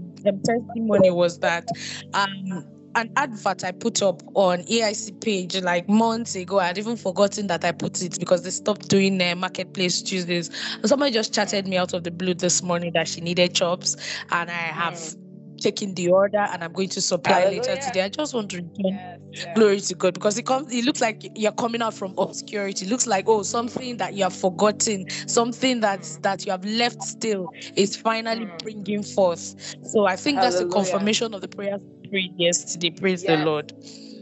testimony was that um an advert I put up on AIC page like months ago. I'd even forgotten that I put it because they stopped doing uh, marketplace Tuesdays. And somebody just chatted me out of the blue this morning that she needed chops, and I have. Mm taking the order and I'm going to supply Hallelujah. later today. I just want to return yes, yes. glory to God because it comes. It looks like you're coming out from obscurity. It looks like oh something that you have forgotten, something that mm. that you have left still is finally mm. bringing forth. So I think Hallelujah. that's the confirmation of the prayers prayed yesterday. Praise yes. the Lord.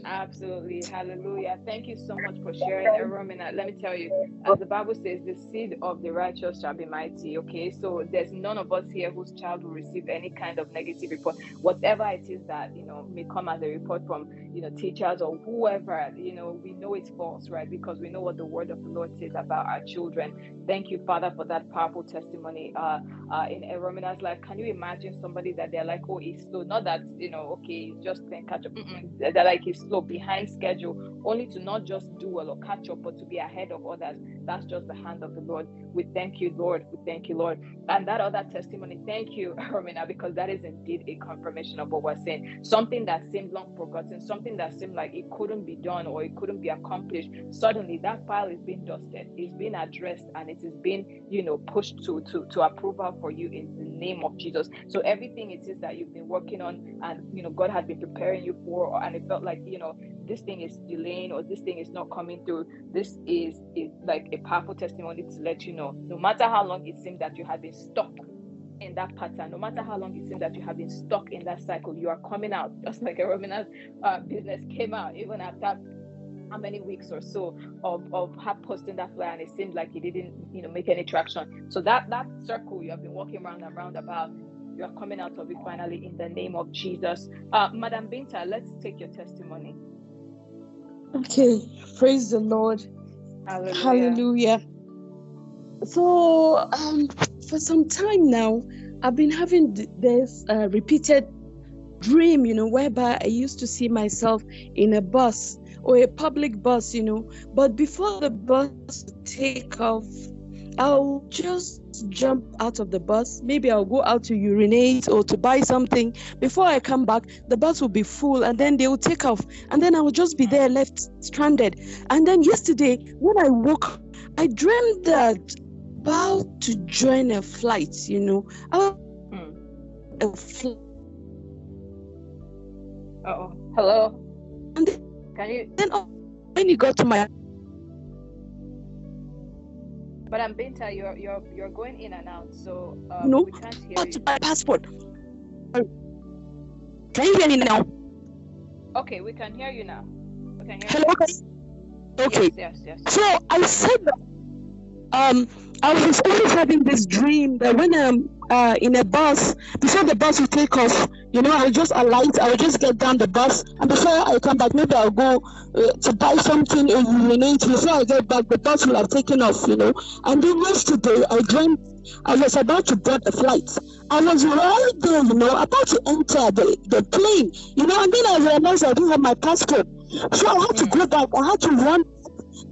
Absolutely. Hallelujah. Thank you so much for sharing, Romina. Uh, let me tell you, as the Bible says, the seed of the righteous shall be mighty. Okay. So there's none of us here whose child will receive any kind of negative report. Whatever it is that, you know, may come as a report from, you know, teachers or whoever, you know, we know it's false, right? Because we know what the word of the Lord says about our children. Thank you, Father, for that powerful testimony uh, uh, in Romina's life. Can you imagine somebody that they're like, oh, he's slow? Not that, you know, okay, just catch up. They're like, he's slow slow, behind schedule, only to not just do well or catch up, but to be ahead of others. That's just the hand of the Lord. We thank you, Lord. We thank you, Lord. And that other testimony, thank you, Romina, because that is indeed a confirmation of what we're saying. Something that seemed long forgotten, something that seemed like it couldn't be done or it couldn't be accomplished. Suddenly, that file is being dusted, it's being addressed, and it is being, you know, pushed to to to approval for you in the name of Jesus. So everything it is that you've been working on, and you know, God had been preparing you for, and it felt like you know this thing is delaying or this thing is not coming through this is, is like a powerful testimony to let you know no matter how long it seems that you have been stuck in that pattern no matter how long it seems that you have been stuck in that cycle you are coming out just like a Romina's uh, business came out even after how many weeks or so of, of her posting that flyer and it seemed like it didn't you know make any traction so that that circle you have been walking around and around about you are coming out of it finally in the name of Jesus. Uh, Madam Binta, let's take your testimony. Okay, praise the Lord. Hallelujah. Hallelujah. So, um, for some time now, I've been having this uh, repeated dream, you know, whereby I used to see myself in a bus or a public bus, you know, but before the bus take off, I'll just jump out of the bus. Maybe I'll go out to urinate or to buy something. Before I come back, the bus will be full and then they will take off. And then I will just be there left stranded. And then yesterday, when I woke, I dreamed that about to join a flight, you know. Hmm. A fl- oh. Hello. And then, Can you? Then uh, when you got to my but I'm Binta, you're you're you're going in and out, so um, no, we can't hear you. my passport. Can you hear me now? Okay, we can hear you now. We can hear Hello. You. Okay. Yes, yes, yes. So I said that um I was always having this dream that when I'm uh, in a bus, before the bus will take off, you know, I'll just alight, I'll just get down the bus, and before I come back, maybe I'll go uh, to buy something in urinate. Before I get back, the bus will have taken off, you know. And then yesterday, I dreamt I was about to board the flight. I was right there, you know, about to enter the, the plane, you know, and then I realized I didn't have my passport. So I had to go back, I had to run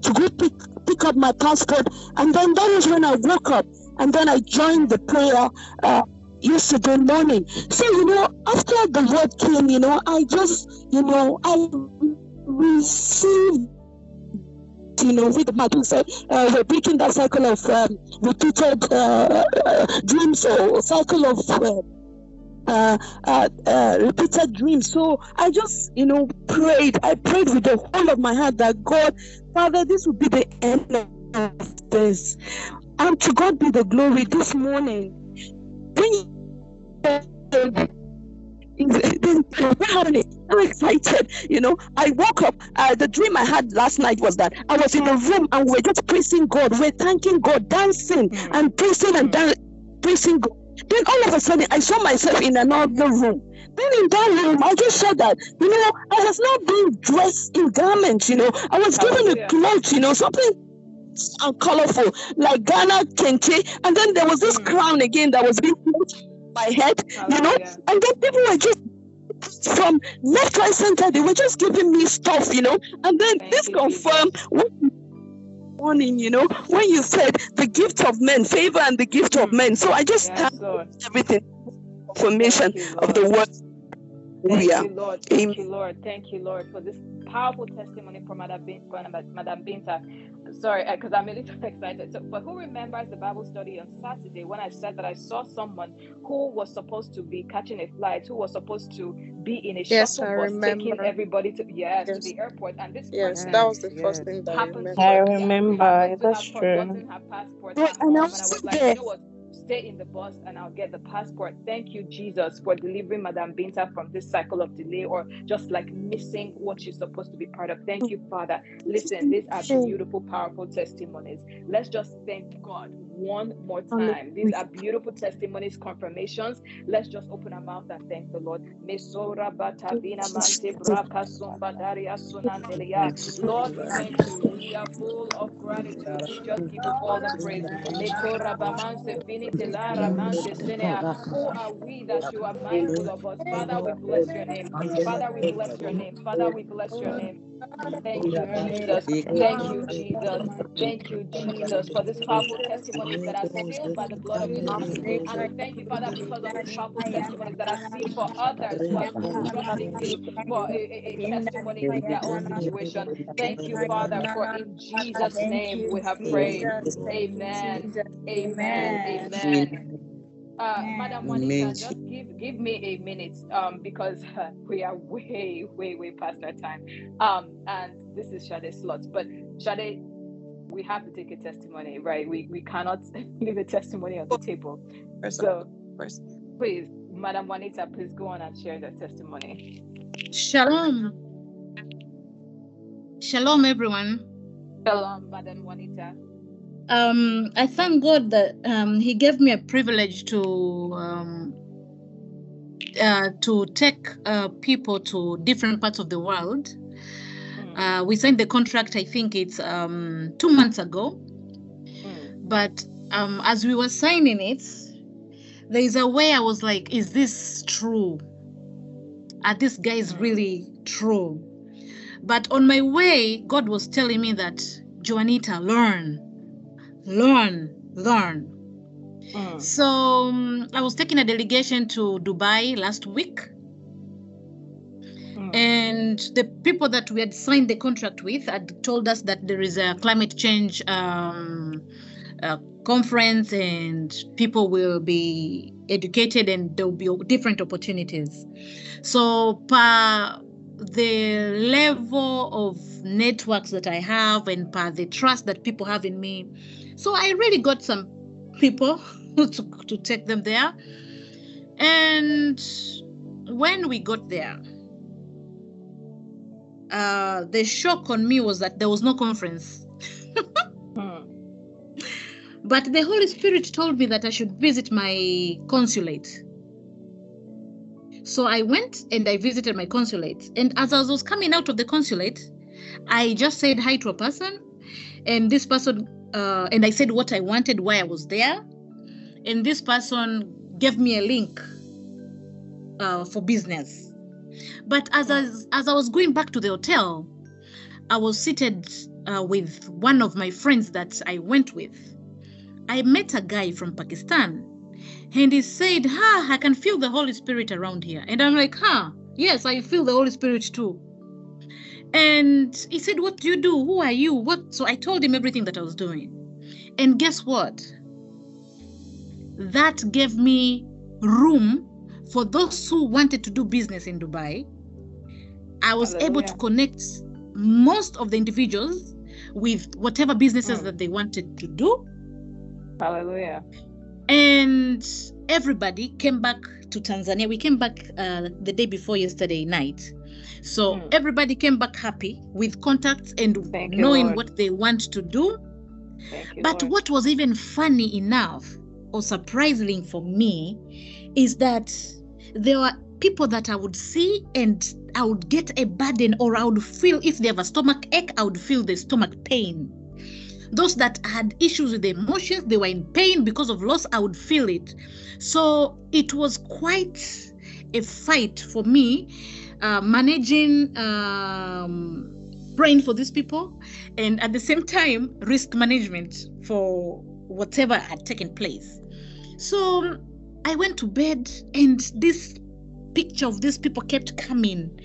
to go pick, pick up my passport. And then that was when I woke up, and then I joined the prayer. Uh, yesterday morning. So, you know, after the word came, you know, I just, you know, I received you know, with my said, uh, we're breaking that cycle of um, repeated uh, uh, dreams or cycle of uh, uh, uh, repeated dreams. So I just, you know, prayed. I prayed with the whole of my heart that God, Father, this will be the end of this. And to God be the glory this morning. I'm excited. You know, I woke up. Uh, the dream I had last night was that I was in a room and we are just praising God. We're thanking God, dancing mm. and praising and dan- praising God. Then all of a sudden, I saw myself in another room. Then in that room, I just saw that, you know, I was not being dressed in garments, you know. I was given a cloth, you know, something and colorful, like Ghana kente. And then there was this mm. crown again that was being put on my head, you know. And then people were just from left, right, center, they were just giving me stuff, you know. And then Thank this confirmed morning, you know, when you said the gift of men, favor and the gift of men. So I just yes, everything, confirmation of the word. Thank you, Lord. Thank you, Lord. Thank you, Lord, for this powerful testimony from Madam Binta sorry, uh, because I'm a little excited. So, but who remembers the Bible study on Saturday when I said that I saw someone who was supposed to be catching a flight, who was supposed to be in a yes, shuttle I bus taking everybody to yes, yes, to the airport, and this yes, person that was the yes. first thing that I remember. I remember. That's true. forgotten her passport Yeah, and I was and I was like, there. you know what? Stay in the bus and I'll get the passport. Thank you, Jesus, for delivering Madame Binta from this cycle of delay or just like missing what she's supposed to be part of. Thank you, Father. Listen, these are beautiful, powerful testimonies. Let's just thank God one more time. These are beautiful testimonies, confirmations. Let's just open our mouth and thank the Lord. Mesora batabina mante braka sombadaria sunandelia. Lord, we thank you. We are full of gratitude. We just give you all the praise. Lekora bamanse finite lara mante senea. Who are we that you are mindful of us? Father, we bless your name. Father, we bless your name. Father, we bless your name. Thank you, Jesus. Thank you, Jesus. Thank you, Jesus, for this powerful testimony that are sealed by the blood of Jesus. And we thank you, Father, because of these powerful testimonies that are sealed for others who are trusting you for a, a, a testimony in their own situation. Thank you, Father, for in Jesus' name we have prayed. Amen. Amen. Amen. Uh, Madam Juanita, just give give me a minute um, because uh, we are way, way, way past our time. Um, and this is Shade's slot. But Shade, we have to take a testimony, right? We we cannot leave a testimony on the table. So, First. please, Madam Juanita, please go on and share the testimony. Shalom. Shalom, everyone. Shalom, Madam Juanita. Um, I thank God that um, He gave me a privilege to um, uh, to take uh, people to different parts of the world. Mm, Uh, we signed the contract. I think it's um, two months ago. mm, But um, as we were signing it, there is a way I was like, "Is this true? Are these guys really true?" But on my way, God was telling me that, Joanita, learn, learn, learn. Mm, So um, I was taking a delegation to Dubai last week, mm, and the people that we had signed the contract with had told us that there is a climate change um, uh, conference and people will be educated and there will be different opportunities. So, per the level of networks that I have and per the trust that people have in me, so I really got some people to, to take them there. And when we got there, uh, the shock on me was that there was no conference. mm, But the Holy Spirit told me that I should visit my consulate. So I went and I visited my consulate. And as I was coming out of the consulate, I just said hi to a person. And this person, uh, and I said what I wanted, why I was there. And this person gave me a link uh, for business. But as I, as I was going back to the hotel, I was seated uh, with one of my friends that I went with. I met a guy from Pakistan and he said, Ha, I can feel the Holy Spirit around here. And I'm like, Huh, yes, I feel the Holy Spirit too. And he said, What do you do? Who are you? What? So I told him everything that I was doing. And guess what? That gave me room for those who wanted to do business in Dubai. I was able to connect most of the individuals with whatever businesses Mm. that they wanted to do Hallelujah. and everybody came back to Tanzania. We came back uh, the day before yesterday night. So Mm. everybody came back happy with contacts and Thank knowing Lord. what they want to do. Thank you, But what was even funny enough or surprising for me is that there were people that I would see and I would get a burden or I would feel if they have a stomach ache, I would feel the stomach pain. Those that had issues with emotions, they were in pain because of loss, I would feel it. So it was quite a fight for me uh, managing um, praying for these people and at the same time risk management for whatever had taken place so i went to bed and this picture of these people kept coming.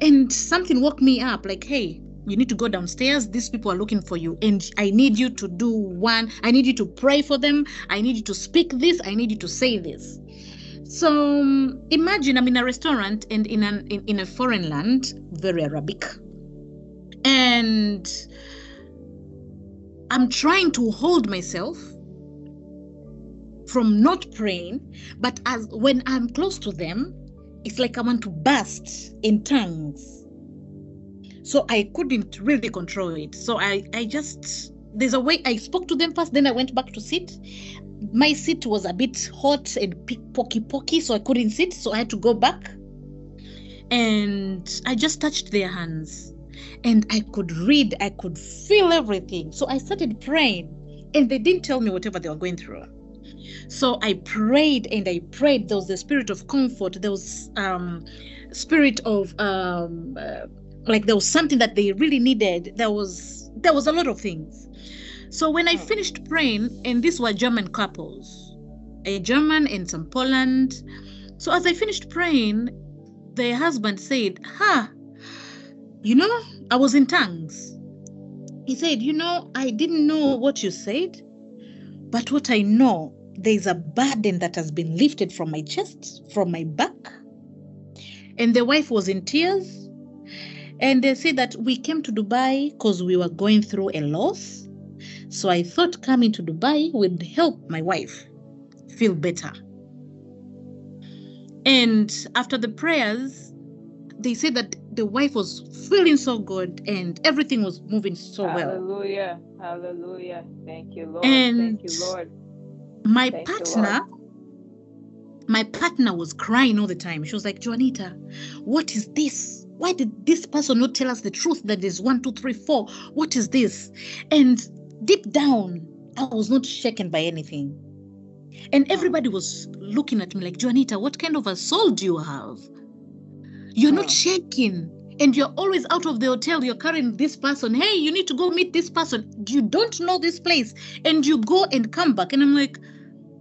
And something woke me up like, hey, you need to go downstairs. These people are looking for you. And I need you to do one. I need you to pray for them. I need you to speak this. I need you to say this. So um, imagine I'm in a restaurant and in an in, in a foreign land, very Arabic. And I'm trying to hold myself from not praying, but as when I'm close to them, it's like I want to burst in tongues. So I couldn't really control it. So I, I just there's a way I spoke to them first, then I went back to sit. My seat was a bit hot and poky poky, so I couldn't sit. So I had to go back. And I just touched their hands. And I could read, I could feel everything. So I started praying. And they didn't tell me whatever they were going through. So I prayed and I prayed. There was the spirit of comfort. There was um, spirit of um, uh, like there was something that they really needed. There was there was a lot of things. So when I hmm. finished praying, and these were German couples, a German and some Poland. So as I finished praying, the husband said, "Ha, huh, you know, I was in tongues." He said, "You know, I didn't know what you said, but what I know there's a burden that has been lifted from my chest, from my back. And the wife was in tears. And they said that we came to Dubai because we were going through a loss. So I thought coming to Dubai would help my wife feel better. And after the prayers, they said that the wife was feeling so good and everything was moving so Hallelujah. well. Hallelujah. Hallelujah. Thank you, Lord. And Thank you, Lord my Thank partner my partner was crying all the time. She was like juanita what is this? Why did this person not tell us the truth that is one, two, three, four? What is this? And deep down i was not shaken by anything. And hmm. everybody was looking at me like juanita what kind of a soul do you have? You're not hmm. shaking and you're always out of the hotel you're carrying this person. Hey you need to go meet this person. You don't know this place. And you go and come back. And i'm like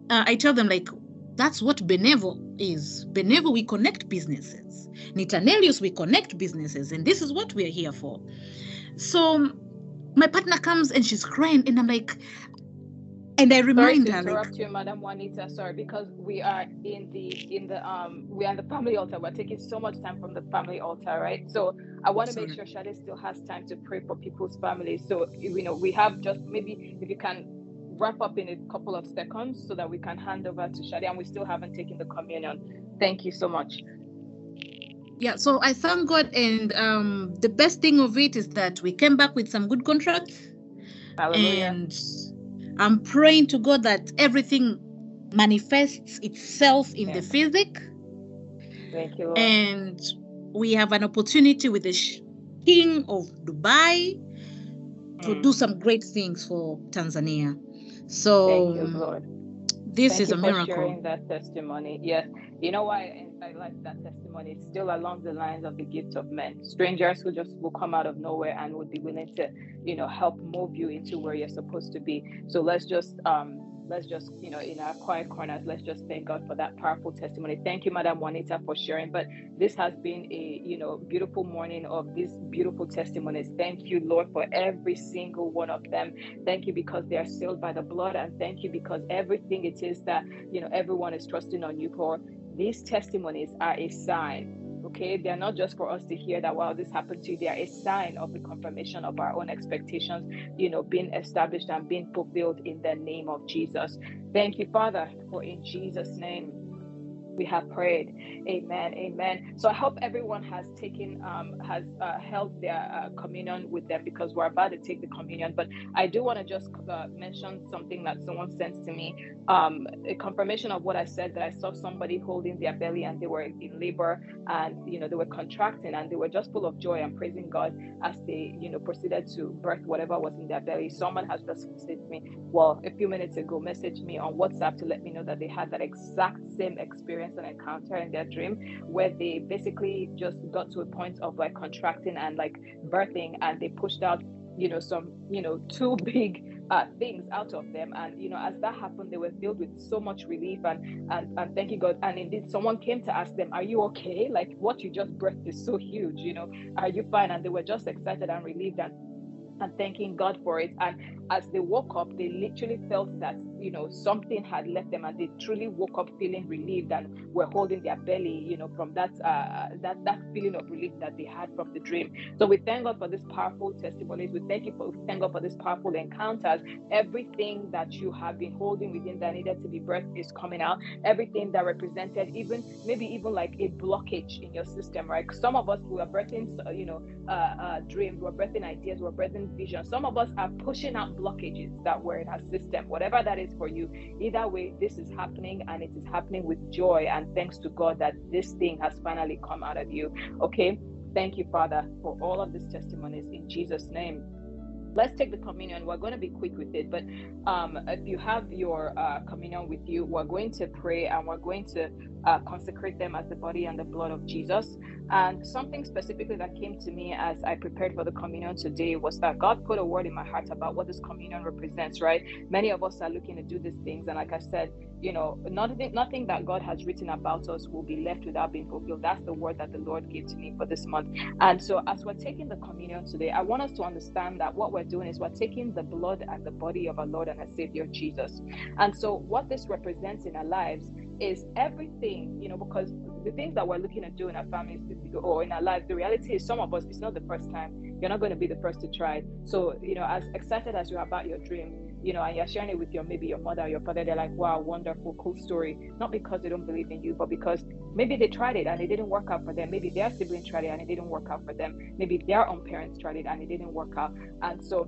uh, i tell them like that's what benevo is. Benevo we connect businesses. Nitanelius we connect businesses. And this is what we're here for. So my partner comes and she's crying. And i'm like and I remind sorry to interrupt like, you, Madam Juanita. Sorry, because we are in the in the um we are in the family altar. We're taking so much time from the family altar, right? So I want to make sure Shade still has time to pray for people's families. So you know we have just maybe if you can wrap up in a couple of seconds so that we can hand over to Shade, and we still haven't taken the communion. Thank you so much. Yeah, so I thank God, and um, the best thing of it is that we came back with some good contracts. Hallelujah. And I'm praying to God that everything manifests itself in the physic. Thank you. Lord. And we have an opportunity with the King of Dubai mm. to do some great things for Tanzania. So, Thank you, Lord. This Thank is you a for miracle. sharing that testimony. Yes. You know why I like that testimony? It's still along the lines of the gift of men. Strangers who just will come out of nowhere and would be willing to, you know, help move you into where you're supposed to be. So let's just um let's just, you know, in our quiet corners, let's just thank God for that powerful testimony. Thank you, Madam Juanita, for sharing. But this has been a, you know, beautiful morning of these beautiful testimonies. Thank you, Lord, for every single one of them. Thank you because they are sealed by the blood. And thank you because everything it is that, you know, everyone is trusting on you for. These testimonies are a sign okay? They're not just for us to hear that wow this happened to you. They are a sign of the confirmation of our own expectations you know being established and being fulfilled in the name of jesus. Thank you father for in jesus name we have prayed. Amen. Amen. So I hope everyone has taken, um, has uh, held their uh, communion with them because we're about to take the communion. But I do want to just uh, mention something that someone sent to me, um, a confirmation of what I said that I saw somebody holding their belly and they were in labor and, you know, they were contracting and they were just full of joy and praising God as they, you know, proceeded to birth whatever was in their belly. Someone has just said to me, well, a few minutes ago, messaged me on WhatsApp to let me know that they had that exact same experience an encounter in their dream where they basically just got to a point of like contracting and like birthing and they pushed out you know some you know two big uh, things out of them. And you know, as that happened, they were filled with so much relief and and and thank you God. And indeed, someone came to ask them, "Are you okay? Like what you just birthed is so huge. You know, are you fine?" And they were just excited and relieved and and thanking God for it. And as they woke up, they literally felt that you know something had left them, and they truly woke up feeling relieved and were holding their belly, you know, from that uh, that that feeling of relief that they had from the dream. So we thank God for this powerful testimonies. We thank you for thank God for this powerful encounters. Everything that you have been holding within that needed to be birthed is coming out. Everything that represented, even maybe even like a blockage in your system, right? Some of us we are birthing, you know, uh, uh, dreams, we're birthing ideas, we're birthing vision. Some of us are pushing out blockages that were in our system, whatever that is for you. Either way, this is happening and it is happening with joy and thanks to God that this thing has finally come out of you. Okay. Thank you, Father, for all of these testimonies in Jesus' name let's take the communion we're going to be quick with it but um, if you have your uh, communion with you we're going to pray and we're going to uh, consecrate them as the body and the blood of jesus and something specifically that came to me as I prepared for the communion today was that God put a word in my heart about what this communion represents, right? Many of us are looking to do these things. And like I said, you know, nothing, nothing that God has written about us will be left without being fulfilled. That's the word that the Lord gave to me for this month. And so as we're taking the communion today, I want us to understand that what we're doing is we're taking the blood and the body of our Lord and our Savior Jesus. And so what this represents in our lives is everything, you know, because the things that we're looking at doing in our families or in our lives, the reality is some of us, it's not the first time. You're not going to be the first to try. So, you know, as excited as you are about your dream, you know, and you're sharing it with your maybe your mother or your father, they're like, wow, wonderful, cool story. Not because they don't believe in you, but because maybe they tried it and it didn't work out for them. Maybe their siblings tried it and it didn't work out for them. Maybe their own parents tried it and it didn't work out. And so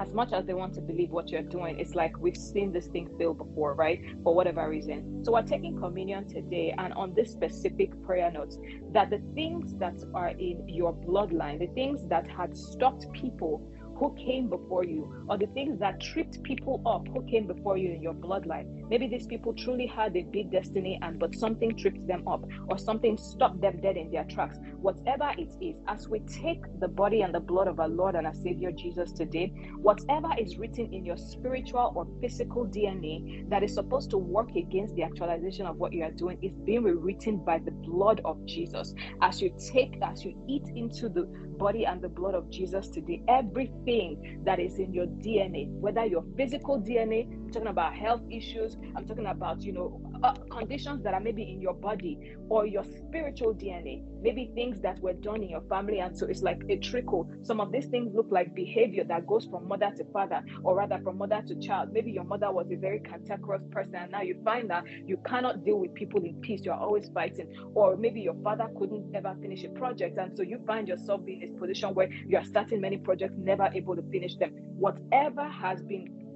as much as they want to believe what you're doing, it's like we've seen this thing fail before, right? For whatever reason. So we're taking communion today, and on this specific prayer notes, that the things that are in your bloodline, the things that had stopped people who came before you, or the things that tripped people up who came before you in your bloodline. Maybe these people truly had a big destiny, and but something tripped them up, or something stopped them dead in their tracks. Whatever it is, as we take the body and the blood of our Lord and our Savior Jesus today, whatever is written in your spiritual or physical DNA that is supposed to work against the actualization of what you are doing is being rewritten by the blood of Jesus. As you take, as you eat into the body and the blood of Jesus today. Everything that is in your DNA, whether your physical DNA, I'm talking about health issues, I'm talking about, you know, uh, conditions that are maybe in your body or your spiritual DNA, maybe things that were done in your family. And so it's like a trickle. Some of these things look like behavior that goes from mother to father, or rather from mother to child. Maybe your mother was a very cantankerous person, and now you find that you cannot deal with people in peace. You're always fighting. Or maybe your father couldn't ever finish a project. And so you find yourself being in this position where you are starting many projects, never able to finish them. Whatever has been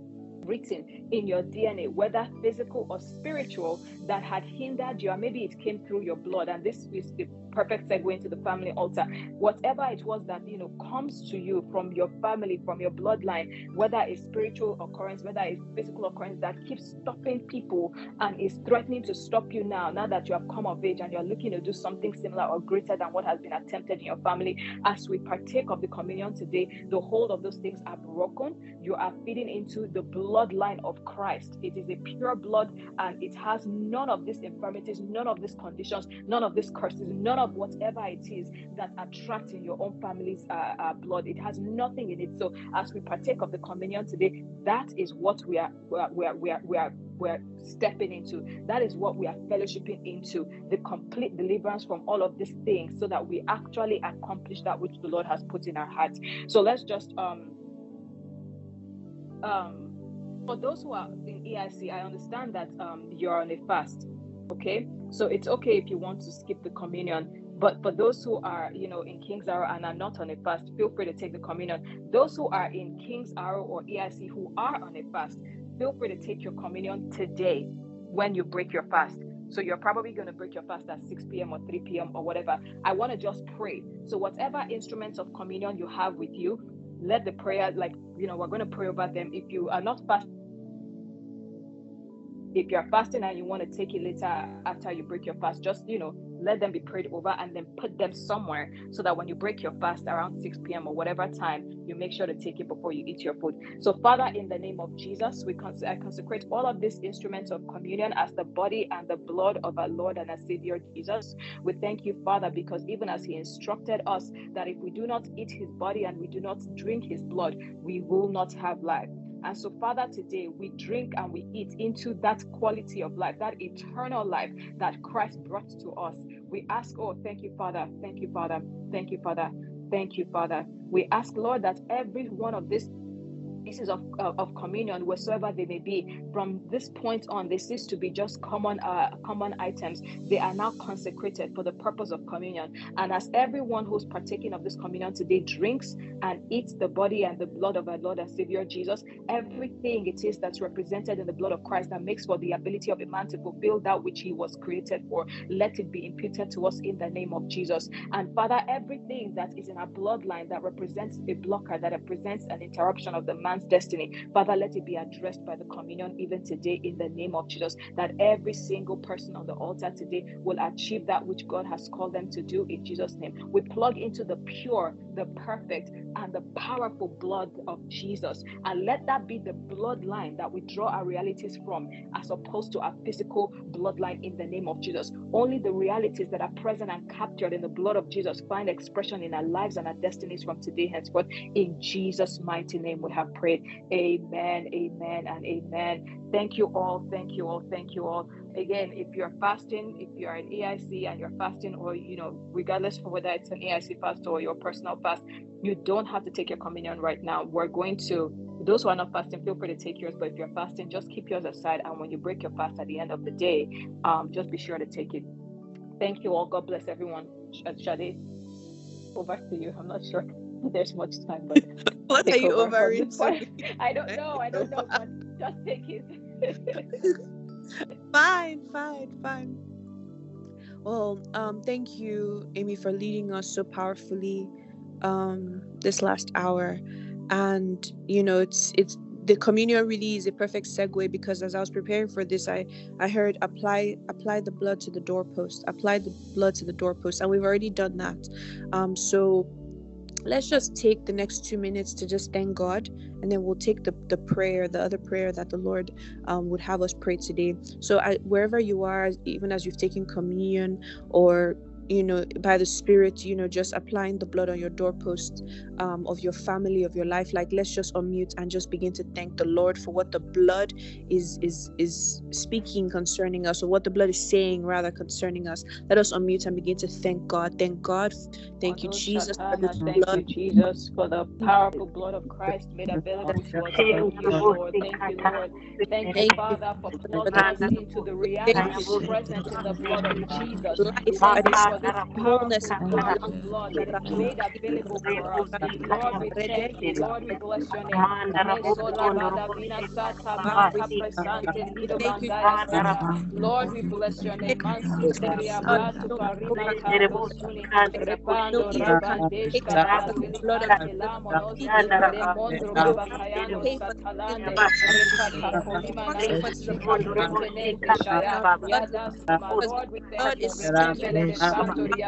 written in your DNA, whether physical or spiritual, that had hindered you, or maybe it came through your blood. And this is the perfect segue into the family altar. Whatever it was that you know comes to you from your family, from your bloodline, whether a spiritual occurrence, whether a physical occurrence that keeps stopping people and is threatening to stop you now, now that you have come of age and you're looking to do something similar or greater than what has been attempted in your family, as we partake of the communion today, the hold of those things are broken. You are feeding into the bloodline of Christ. It is a pure blood and it has none of these infirmities, none of these conditions, none of these curses, none of whatever it is that attracts in your own family's uh, uh, blood. It has nothing in it. So as we partake of the communion today, that is what we are we are we are we are, we are we're stepping into. That is what we are fellowshipping into the complete deliverance from all of these things so that we actually accomplish that which the Lord has put in our hearts. So let's just um um for those who are in EIC, I understand that um you're on a fast. Okay, so it's okay if you want to skip the communion but for those who are, you know, in King's Arrow and are not on a fast, feel free to take the communion. Those who are in King's Arrow or EIC who are on a fast, feel free to take your communion today when you break your fast. So you're probably going to break your fast at 6 p.m. or 3 p.m. or whatever. I want to just pray. So whatever instruments of communion you have with you, let the prayer, like, you know, we're going to pray over them. If you are not fast, if you're fasting and you want to take it later after you break your fast, just, you know, let them be prayed over and then put them somewhere so that when you break your fast around 6 p.m. or whatever time, you make sure to take it before you eat your food. So, Father, in the name of Jesus, we cons- consecrate all of these instruments of communion as the body and the blood of our Lord and our Savior Jesus. We thank you, Father, because even as He instructed us that if we do not eat His body and we do not drink His blood, we will not have life. And so, Father, today we drink and we eat into that quality of life, that eternal life that Christ brought to us. We ask, oh, thank you, Father. Thank you, Father. Thank you, Father. Thank you, Father. We ask, Lord, that every one of these pieces of, uh, of communion, wheresoever they may be, from this point on, they cease to be just common uh, common items. They are now consecrated for the purpose of communion. And as everyone who's partaking of this communion today drinks and eats the body and the blood of our Lord and Savior Jesus, everything it is that's represented in the blood of Christ that makes for the ability of a man to fulfill that which he was created for, let it be imputed to us in the name of Jesus. And Father, everything that is in our bloodline that represents a blocker, that represents an interruption of the man's destiny, Father, let it be addressed by the communion even today in the name of Jesus. That every single person on the altar today will achieve that which God has called them to do in Jesus' name. We plug into the pure, the perfect, and the powerful blood of Jesus. And let that be the bloodline that we draw our realities from, as opposed to our physical bloodline in the name of Jesus. Only the realities that are present and captured in the blood of Jesus find expression in our lives and our destinies from today henceforth. In Jesus' mighty name, we have prayed. Amen, amen, and amen. Thank you all. Thank you all. Thank you all again if you're fasting if you're an EIC and you're fasting or you know regardless of whether it's an EIC fast or your personal fast you don't have to take your communion right now. We're going to those who are not fasting feel free to take yours but if you're fasting just keep yours aside. And when you break your fast at the end of the day um, just be sure to take it. Thank you all. God bless everyone. Shade, over to you. I'm not sure there's much time but what are you over, over i don't know. I don't know but just take it fine, fine, fine. Well, um, thank you, Amy, for leading us so powerfully um, this last hour. And you know, it's it's the communion really is a perfect segue because as I was preparing for this, I I heard apply apply the blood to the doorpost, apply the blood to the doorpost, and we've already done that. Um, so let's just take the next two minutes to just thank God, and then we'll take the, the prayer, the other prayer that the Lord um, would have us pray today. So, I, wherever you are, even as you've taken communion or you know by the spirit you know just applying the blood on your doorpost um, of your family of your life like let's just unmute and just begin to thank the lord for what the blood is is is speaking concerning us or what the blood is saying rather concerning us. Let us unmute and begin to thank god. Thank god. Thank you jesus for the thank blood. you jesus for the powerful blood of christ made available to us. Thank you lord. Thank you lord. Thank you father for plugging us into the reality present in the blood of jesus of blood made available for us. Lord, we thank you. Lord, we bless your name. Lord, we bless your name. Lord, we thank you. Victoria Sunama.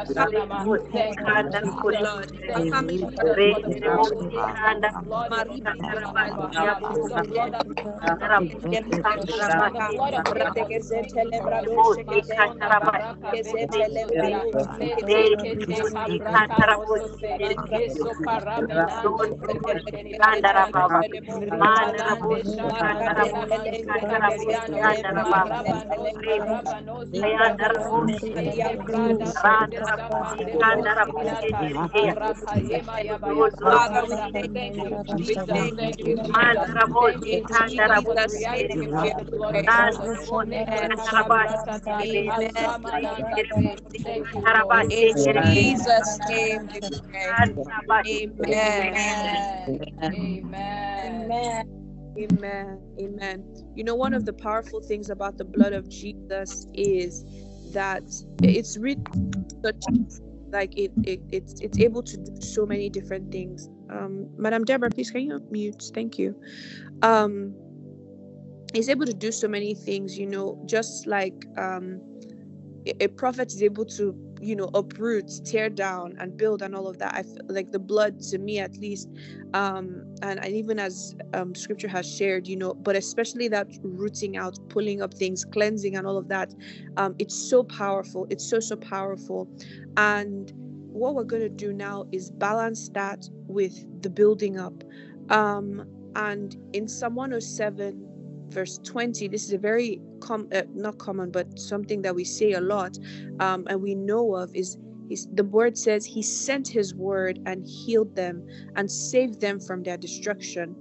Thank you, Lord. Family, the Jesus' name Amen. Amen. Amen. Amen. You know, one of the powerful things about the blood of Jesus is that it's really like it, it it's it's able to do so many different things. Um madam deborah please can you mute? Thank you. Um it's able to do so many things you know just like um a prophet is able to you know uproot tear down and build and all of that i feel like the blood to me at least um and, and even as um scripture has shared you know but especially that rooting out pulling up things cleansing and all of that um it's so powerful it's so so powerful. And what we're going to do now is balance that with the building up. Um and in psalm 107 verse 20 this is a very com- uh, not common but something that we say a lot um, and we know of is He's, the word says he sent his word and healed them and saved them from their destruction.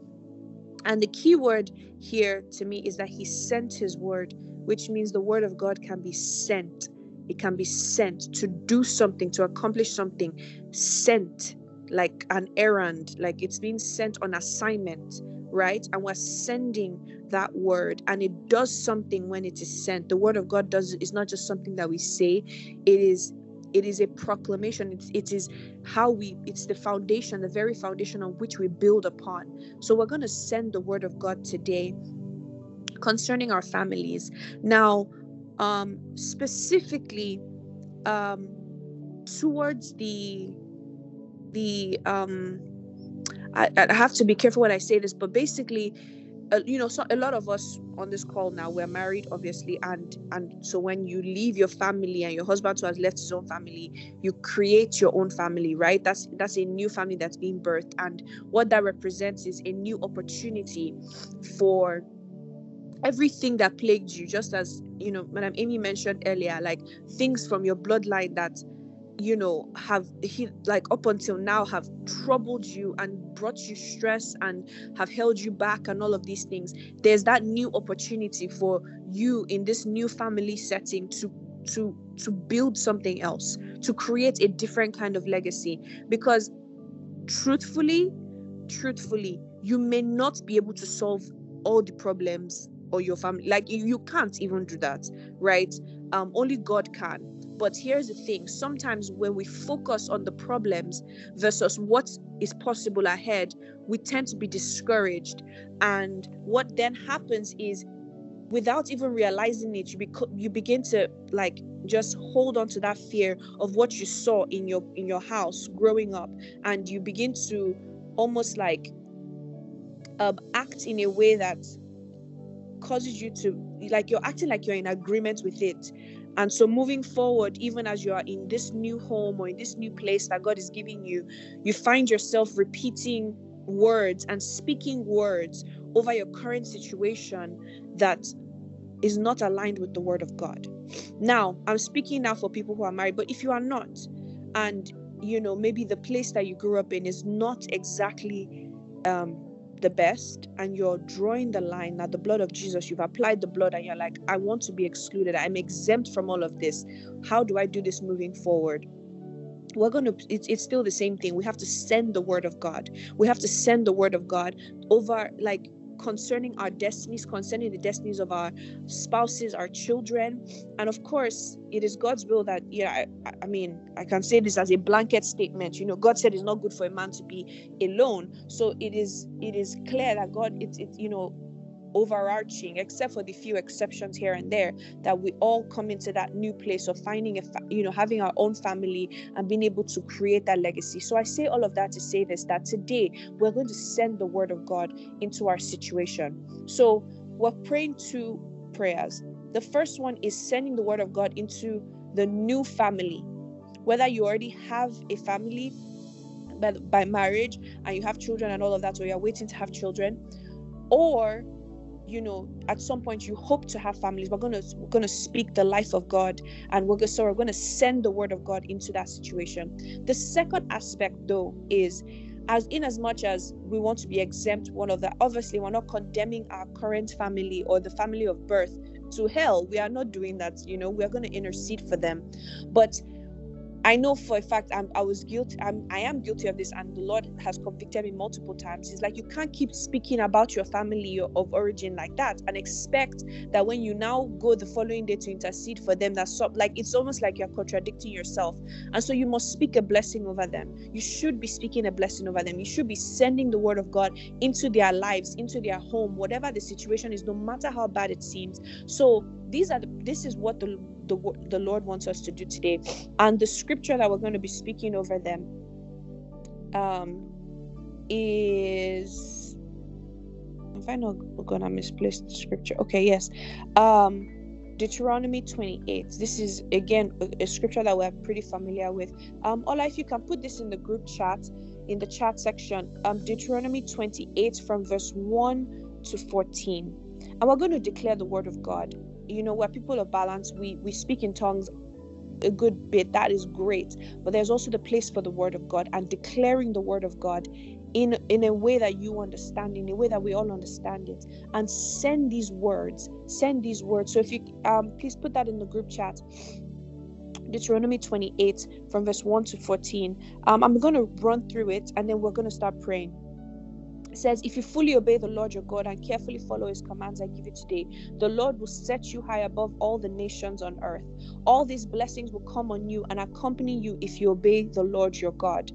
And the key word here to me is that he sent his word which means the word of god can be sent. It can be sent to do something to accomplish something. Sent like an errand like it's being sent on assignment right? And we're sending that word and it does something when it is sent. The word of god does is not just something that we say it is it is a proclamation. It's, it is how we it's the foundation the very foundation on which we build upon. So we're going to send the word of god today concerning our families. Now um specifically um towards the the um I, I have to be careful when i say this but basically uh, you know so a lot of us on this call now we're married obviously and and so when you leave your family and your husband who has left his own family you create your own family right? That's that's a new family that's being birthed. And what that represents is a new opportunity for everything that plagued you. Just as you know madam amy mentioned earlier like things from your bloodline that you know have he like up until now have troubled you and brought you stress and have held you back and all of these things there's that new opportunity for you in this new family setting to to to build something else to create a different kind of legacy. Because truthfully truthfully you may not be able to solve all the problems or your family like you, can't even do that right? Um only god can but here's the thing. Sometimes when we focus on the problems versus what is possible ahead, we tend to be discouraged. And what then happens is, without even realizing it, you, bec- you begin to like just hold on to that fear of what you saw in your in your house growing up, and you begin to almost like um, act in a way that causes you to like you're acting like you're in agreement with it and so, moving forward, even as you are in this new home or in this new place that God is giving you, you find yourself repeating words and speaking words over your current situation that is not aligned with the word of God. Now, I'm speaking now for people who are married, but if you are not, and you know, maybe the place that you grew up in is not exactly um, the best and you're drawing the line that the blood of Jesus, you've applied the blood and you're like, I want to be excluded. I'm exempt from all of this. How do I do this moving forward? We're going to, it's, it's still the same thing. We have to send the word of God. We have to send the word of God over, like, concerning our destinies, concerning the destinies of our spouses, our children. And of course, it is God's will that, yeah, I, I, mean, I can say this as a blanket statement. You know, God said it's not good for a man to be alone. So it is it is clear that God, it's it, you know, overarching, except for the few exceptions here and there, that we all come into that new place of finding a, fa- you know, having our own family and being able to create that legacy. So I say all of that to say this that today we're going to send the word of God into our situation. So we're praying two prayers. The first one is sending the word of God into the new family. Whether you already have a family by, by marriage and you have children and all of that, or you're waiting to have children, or you know at some point you hope to have families we're going to we're going to speak the life of god and we're going so we're going to send the word of god into that situation. The second aspect though is as in as much as we want to be exempt one of that obviously we're not condemning our current family or the family of birth to hell we are not doing that you know we are going to intercede for them. But I know for a fact I'm, I was guilty. I'm, I am guilty of this, and the Lord has convicted me multiple times. It's like you can't keep speaking about your family of origin like that and expect that when you now go the following day to intercede for them, that's so, like it's almost like you're contradicting yourself. And so you must speak a blessing over them. You should be speaking a blessing over them. You should be sending the word of God into their lives, into their home, whatever the situation is, no matter how bad it seems. So these are the, this is what the the the Lord wants us to do today. And the scripture that we're going to be speaking over them um, is if I know we're gonna misplace the scripture. Okay, yes. Um Deuteronomy 28. This is again a, a, scripture that we're pretty familiar with. Um, Ola, if you can put this in the group chat, in the chat section, um, Deuteronomy 28 from verse 1 to 14. And we're going to declare the word of God. You know, we're people of balance. We we speak in tongues a good bit. That is great. But there's also the place for the word of God and declaring the word of God in in a way that you understand in a way that we all understand it and send these words send these words so if you um please put that in the group chat Deuteronomy 28 from verse 1 to 14. Um, I'm going to run through it and then we're going to start praying. It says, If you fully obey the Lord your God and carefully follow his commands I give you today, the Lord will set you high above all the nations on earth. All these blessings will come on you and accompany you if you obey the Lord your God.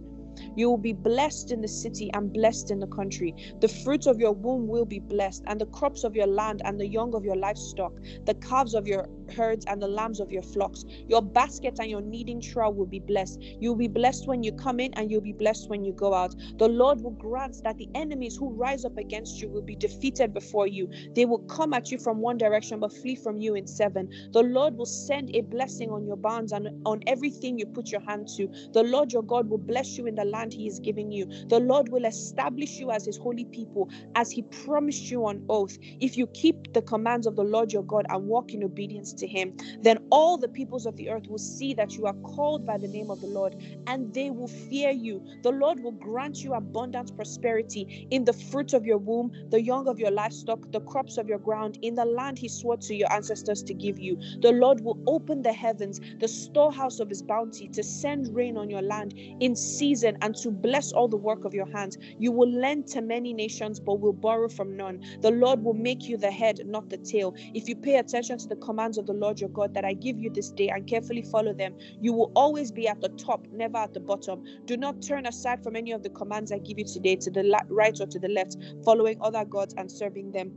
You will be blessed in the city and blessed in the country. The fruits of your womb will be blessed, and the crops of your land and the young of your livestock, the calves of your herds and the lambs of your flocks. Your basket and your kneading trough will be blessed. You'll be blessed when you come in, and you'll be blessed when you go out. The Lord will grant that the enemies who rise up against you will be defeated before you. They will come at you from one direction, but flee from you in seven. The Lord will send a blessing on your barns and on everything you put your hand to. The Lord your God will bless you in the land he is giving you. The Lord will establish you as his holy people, as he promised you on oath. If you keep the commands of the Lord your God and walk in obedience to him, then all the peoples of the earth will see that you are called by the name of the Lord and they will fear you. The Lord will grant you abundant prosperity in the fruit of your womb, the young of your livestock, the crops of your ground, in the land he swore to your ancestors to give you. The Lord will open the heavens, the storehouse of his bounty, to send rain on your land in season and to bless all the work of your hands. You will lend to many nations, but will borrow from none. The Lord will make you the head, not the tail. If you pay attention to the commands of the Lord your God that I give you this day and carefully follow them, you will always be at the top, never at the bottom. Do not turn aside from any of the commands I give you today to the right or to the left, following other gods and serving them.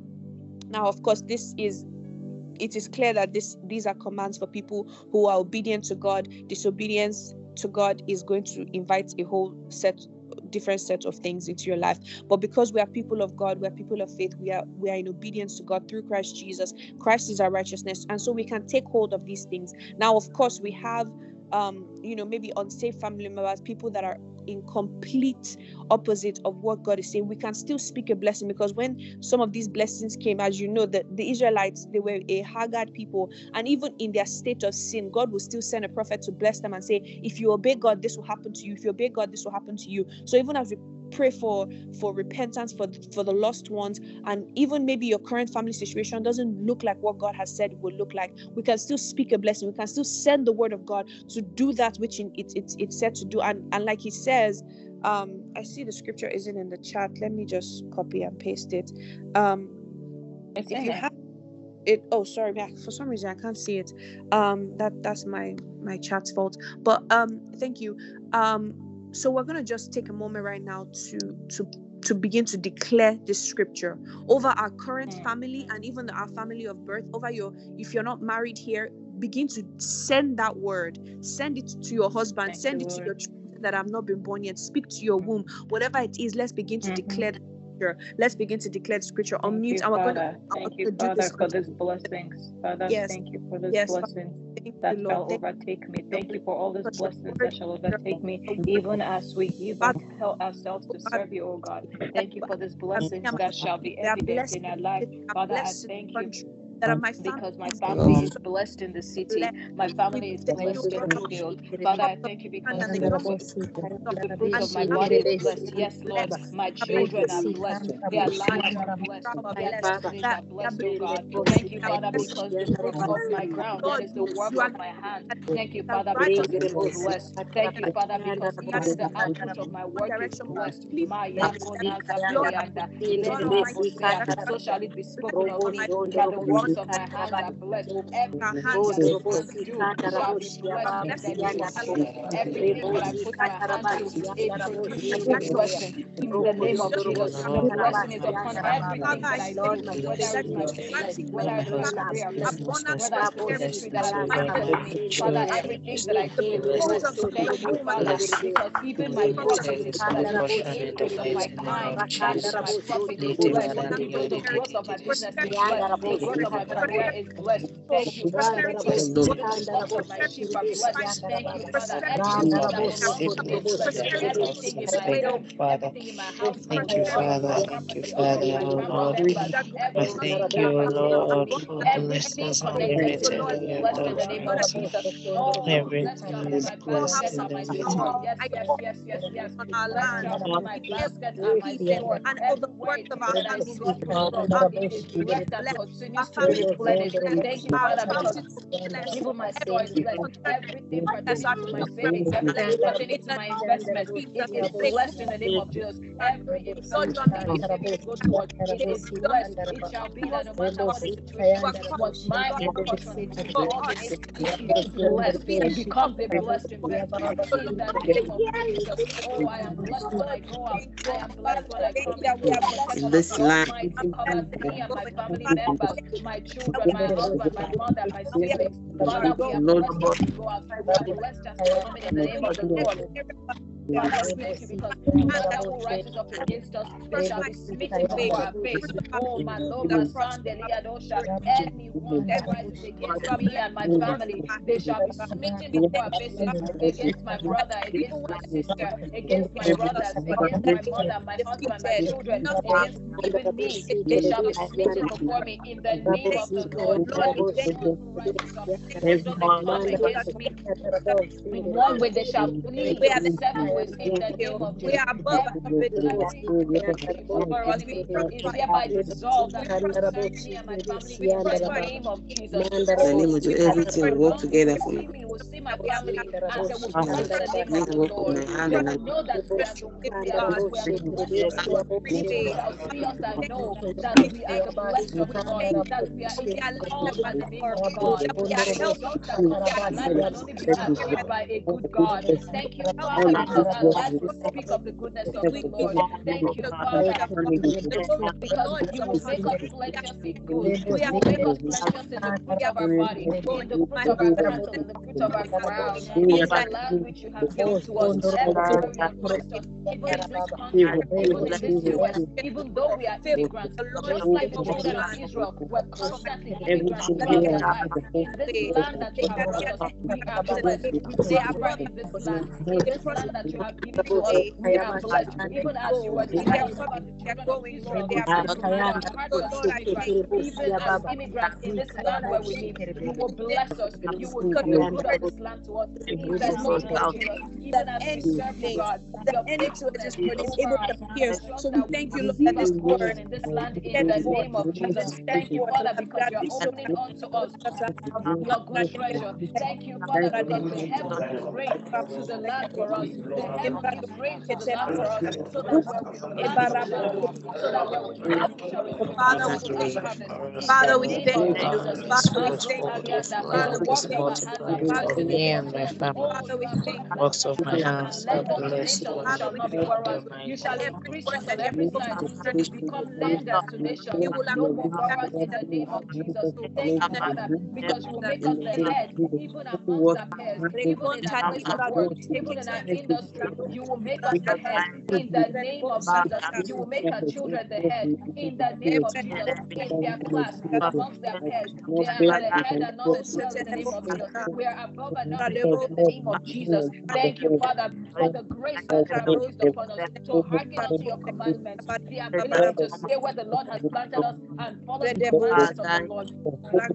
Now, of course, this is it is clear that this these are commands for people who are obedient to God. Disobedience to God is going to invite a whole set different set of things into your life. But because we are people of god we are people of faith we are we are in obedience to god through christ jesus. Christ is our righteousness. And so we can take hold of these things. Now of course we have um you know maybe unsafe family members people that are in complete opposite of what God is saying, we can still speak a blessing because when some of these blessings came, as you know, that the Israelites they were a haggard people, and even in their state of sin, God will still send a prophet to bless them and say, If you obey God, this will happen to you. If you obey God, this will happen to you. So even as we pray for for repentance for for the lost ones. And even maybe your current family situation doesn't look like what god has said will look like. We can still speak a blessing. We can still send the word of god to do that which in, it, it, it's said to do. And and like he says um i see the scripture isn't in the chat. Let me just copy and paste it. Um if you have it oh sorry for some reason i can't see it. Um that that's my my chat's fault. But um thank you. Um so we're going to just take a moment right now to to to begin to declare this scripture over our current family and even our family of birth over your if you're not married here begin to send that word send it to your husband Thank send it to your children that have not been born yet. Speak to your womb. Whatever it is let's begin to mm-hmm. declare scripture. Let's begin to declare the scripture. Thank Unmute. You, I'm Father. thank you, Father, for this blessings. Father, yes. thank you for this yes, blessing that shall overtake me. Thank you for all these blessings that shall overtake me, even as we even help ourselves to serve you, oh God. Thank you for this blessings that shall be evident in our life. Father, I thank you that my because my family is blessed in the city. My family is blessed in the field. Father, I thank you because the fruit of my body is blessed. Yes, Lord, my children are blessed. Their lives are blessed. Their families are blessed, oh God. Thank you, Father, because the fruit of my ground, that is the work of my hands. Thank you, Father, because it is blessed. Thank you, Father, because the output of my work is blessed. So shall it be spoken of me that the work works of my hands are blessed. Everything that my hands do shall be blessed in the name of Jesus. Everything that I put my hands to, it produces blessing in the name of Jesus. Blessing is upon everything that I do, whether it's my business, whether it's my career, whether it's ministry that I've. Father, everything that I do is blessed. Thank you, Father, because even my business is blessed. The increase of my time, my profit is blessed. The growth of my business is blessed. The growth of my career is blessed. Thank you, Father, because even the flocks of my sheep are blessed. Thank you, Father. Everything that belongs to me is blessed. Everything in my home, everything in my house, Thank you, Father. Thank you, Father, oh Lord. I thank you, Lord, for Everything blessings connected to unlimited. me is blessed in the name of Jesus. Oh, blessed shall Everything is blessed in the my mighty store. name. Blessed my basket and my store. And all the works of is our hands from, are is blessed and blessed. Our continues to family is replenish. blessed. Thank you, Our Father, because spouses are blessed. even my store is Everything blessed. concerning Everything us, pertaining to my children everything pertaining In to the my investment, of it Jesus, is they blessed in the name of Jesus. Every Lord, investment, you are every making savings go towards, it they is Lord, blessed. It shall be that no matter what the situation are my portion is, for Lord, it us. is it is blessed. It becomes a blessed investment in the name of Jesus. Oh, I am blessed when I go out. I am blessed when I come in. that we are The blessed. protection of the Almighty Father, covers me and my family members, thank you my that children, my husband, my mother, my and we siblings. Father, to we go. are blessed as we go outside. We are blessed as we come in in the name of the Lord. Every area of our life, Father, we we are thank you because no that who rises up against us, they shall my be smitten faith, before our face. fruit of our Oh, womb, Malo the fruit of our Masandelia Dosha. spirit, Anyone that rises against me and my family, they shall be smitten We before thank our faces against my brother, against my sister, against my brothers, against my mother, my husband, my children, nothing against even me. They shall be smitten before me in the name of the. Lord. Lord, we thank who rises up, you. even though they come against me, in one way they shall flee We are in the seven ways in the name of We are above and not Every beneath. every the For us, we enemy is prosper. hereby dissolved We and prosper. concerns me and my family We in the name of Jesus. In the Oh, name of Jesus, everything will work around, we will together for me, will see my That we are family, and they will good. bless the name Make of the the work of Lord. my hand They and will I know that we are the we are we are blessed of the Lord. People Pray. shall see us and Thank that you. we are the the Lord, Thank you. that we are We indeed are called lifted by by the the name Lord. of God. We are helped by that come in our life the can only be Lord. That we are achieved by a good God. Thank you, Father, by our life will speak of the goodness of We the Lord. Thank you, Father, the glory of the because Lord you will make us. us are plenteous in good. we You are us plenteous in the fruit of our body, in the of our family cattle, in the fruit of our ground, in in the the land which you have given to us, everywhere you have placed us, even in this country, even in this US, even though we are immigrants, The Lord is just like the in this children of. Israel were For my constantly immigrants that throughout they their. In this land that you have that brought us, we are be blessed. We are in this land. In this land that you prosper. have given to us, They we are are blessed. blessed. They Even as you go were in their jealous coming, over the their children of going, Lord. Israel, They are and blessed. you had a heart So for the Lord, I immigrants, thank you. even as immigrants in this land where we live, you will bless us. You will Because give the your good of word this land to us in the is name of saying Jesus. that Even as we any serve you, place, God, that your any place faithfulness this word is over able us to pierce. ensures So we that we thank will you, Lord, receive that our this portion word in this land in steps the forth. name of The Jesus. steps Thank you, forth. Father, That we because are you are this opening unto us your good treasure. Thank you, Father, because the heavens give rain to the land for us. The heaven gives rain to the land for us, so that where we we shall reap, so that where we plant we shall receive Father, we thank the Father, we thank you. Father, we thank you. this Mazokalianda, Lord. the Father, we This works of thank you. hands are multiply Father, blessed for in we me and my you. family. Oh, Father, you we have thank you. Works of my you, hands and are lenders to blessed, nations Lord. Father, we thank borrowers. In the You mighty shall every name increase word us you every have side, spoken and we become lenders to nations. you will accomplish in the name of Jesus. Thank you, Father, because you will make us the head, even amongst our peers, even in our Reconta place of work, librado, even in our shekete You will make us the head in the name of Jesus. You will make our children the head in the name of Jesus. In their class, amongst their peers, they are the head and not the tail in the name of Jesus. We are above and not in the name of Jesus. Thank you, Father, for the grace that you have used upon us to hearken unto your commandments, the ability to stay where the Lord has planted us and follow the commandments of the Lord.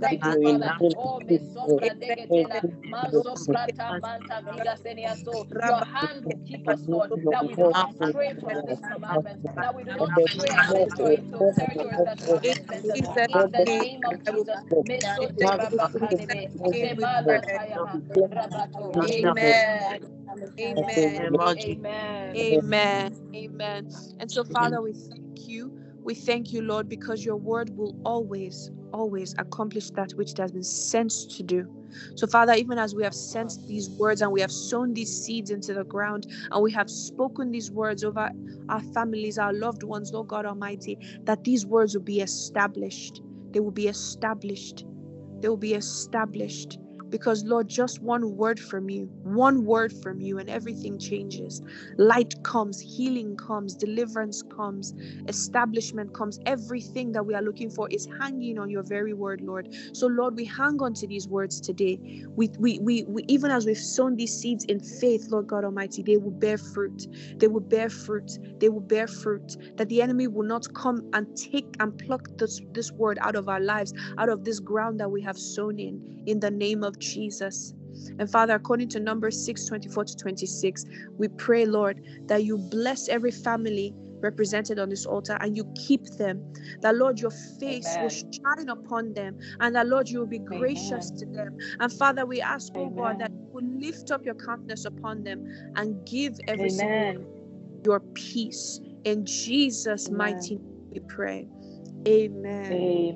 Thank you, Father. Oh, me sopra degetela, man soprata manta vida seniaso. Your hand keep us, Lord, that we do not stray from these commandments, that we do not stray and venture into territories that you have In not sent us. Jesus' In the name, name of Jesus, me in sote Jesus' rabakaneme, name we semala pray. tayama, rabato. Amen. Amen. Amen. Amen. Amen. Amen. And so, Father, we thank you. We thank you, Lord, because your word will always, always accomplish that which it has been sent to do. So, Father, even as we have sent these words and we have sown these seeds into the ground and we have spoken these words over our families, our loved ones, Lord God Almighty, that these words will be established. They will be established. They will be established because, Lord, just one word from you, one word from you, and everything changes. Light comes, healing comes, deliverance comes, establishment comes. Everything that we are looking for is hanging on your very word, Lord. So, Lord, we hang on to these words today. We, we, we, we even as we've sown these seeds in faith, Lord God Almighty, they will bear fruit. They will bear fruit. They will bear fruit. That the enemy will not come and take and pluck this, this word out of our lives, out of this ground that we have sown in, in the name of Jesus. And Father, according to Numbers 6 24 to 26, we pray, Lord, that you bless every family represented on this altar and you keep them. That, Lord, your face Amen. will shine upon them and that, Lord, you will be gracious Amen. to them. And Father, we ask, oh God, that you will lift up your countenance upon them and give every single your peace. In Jesus' mighty name we pray. Amen. Amen.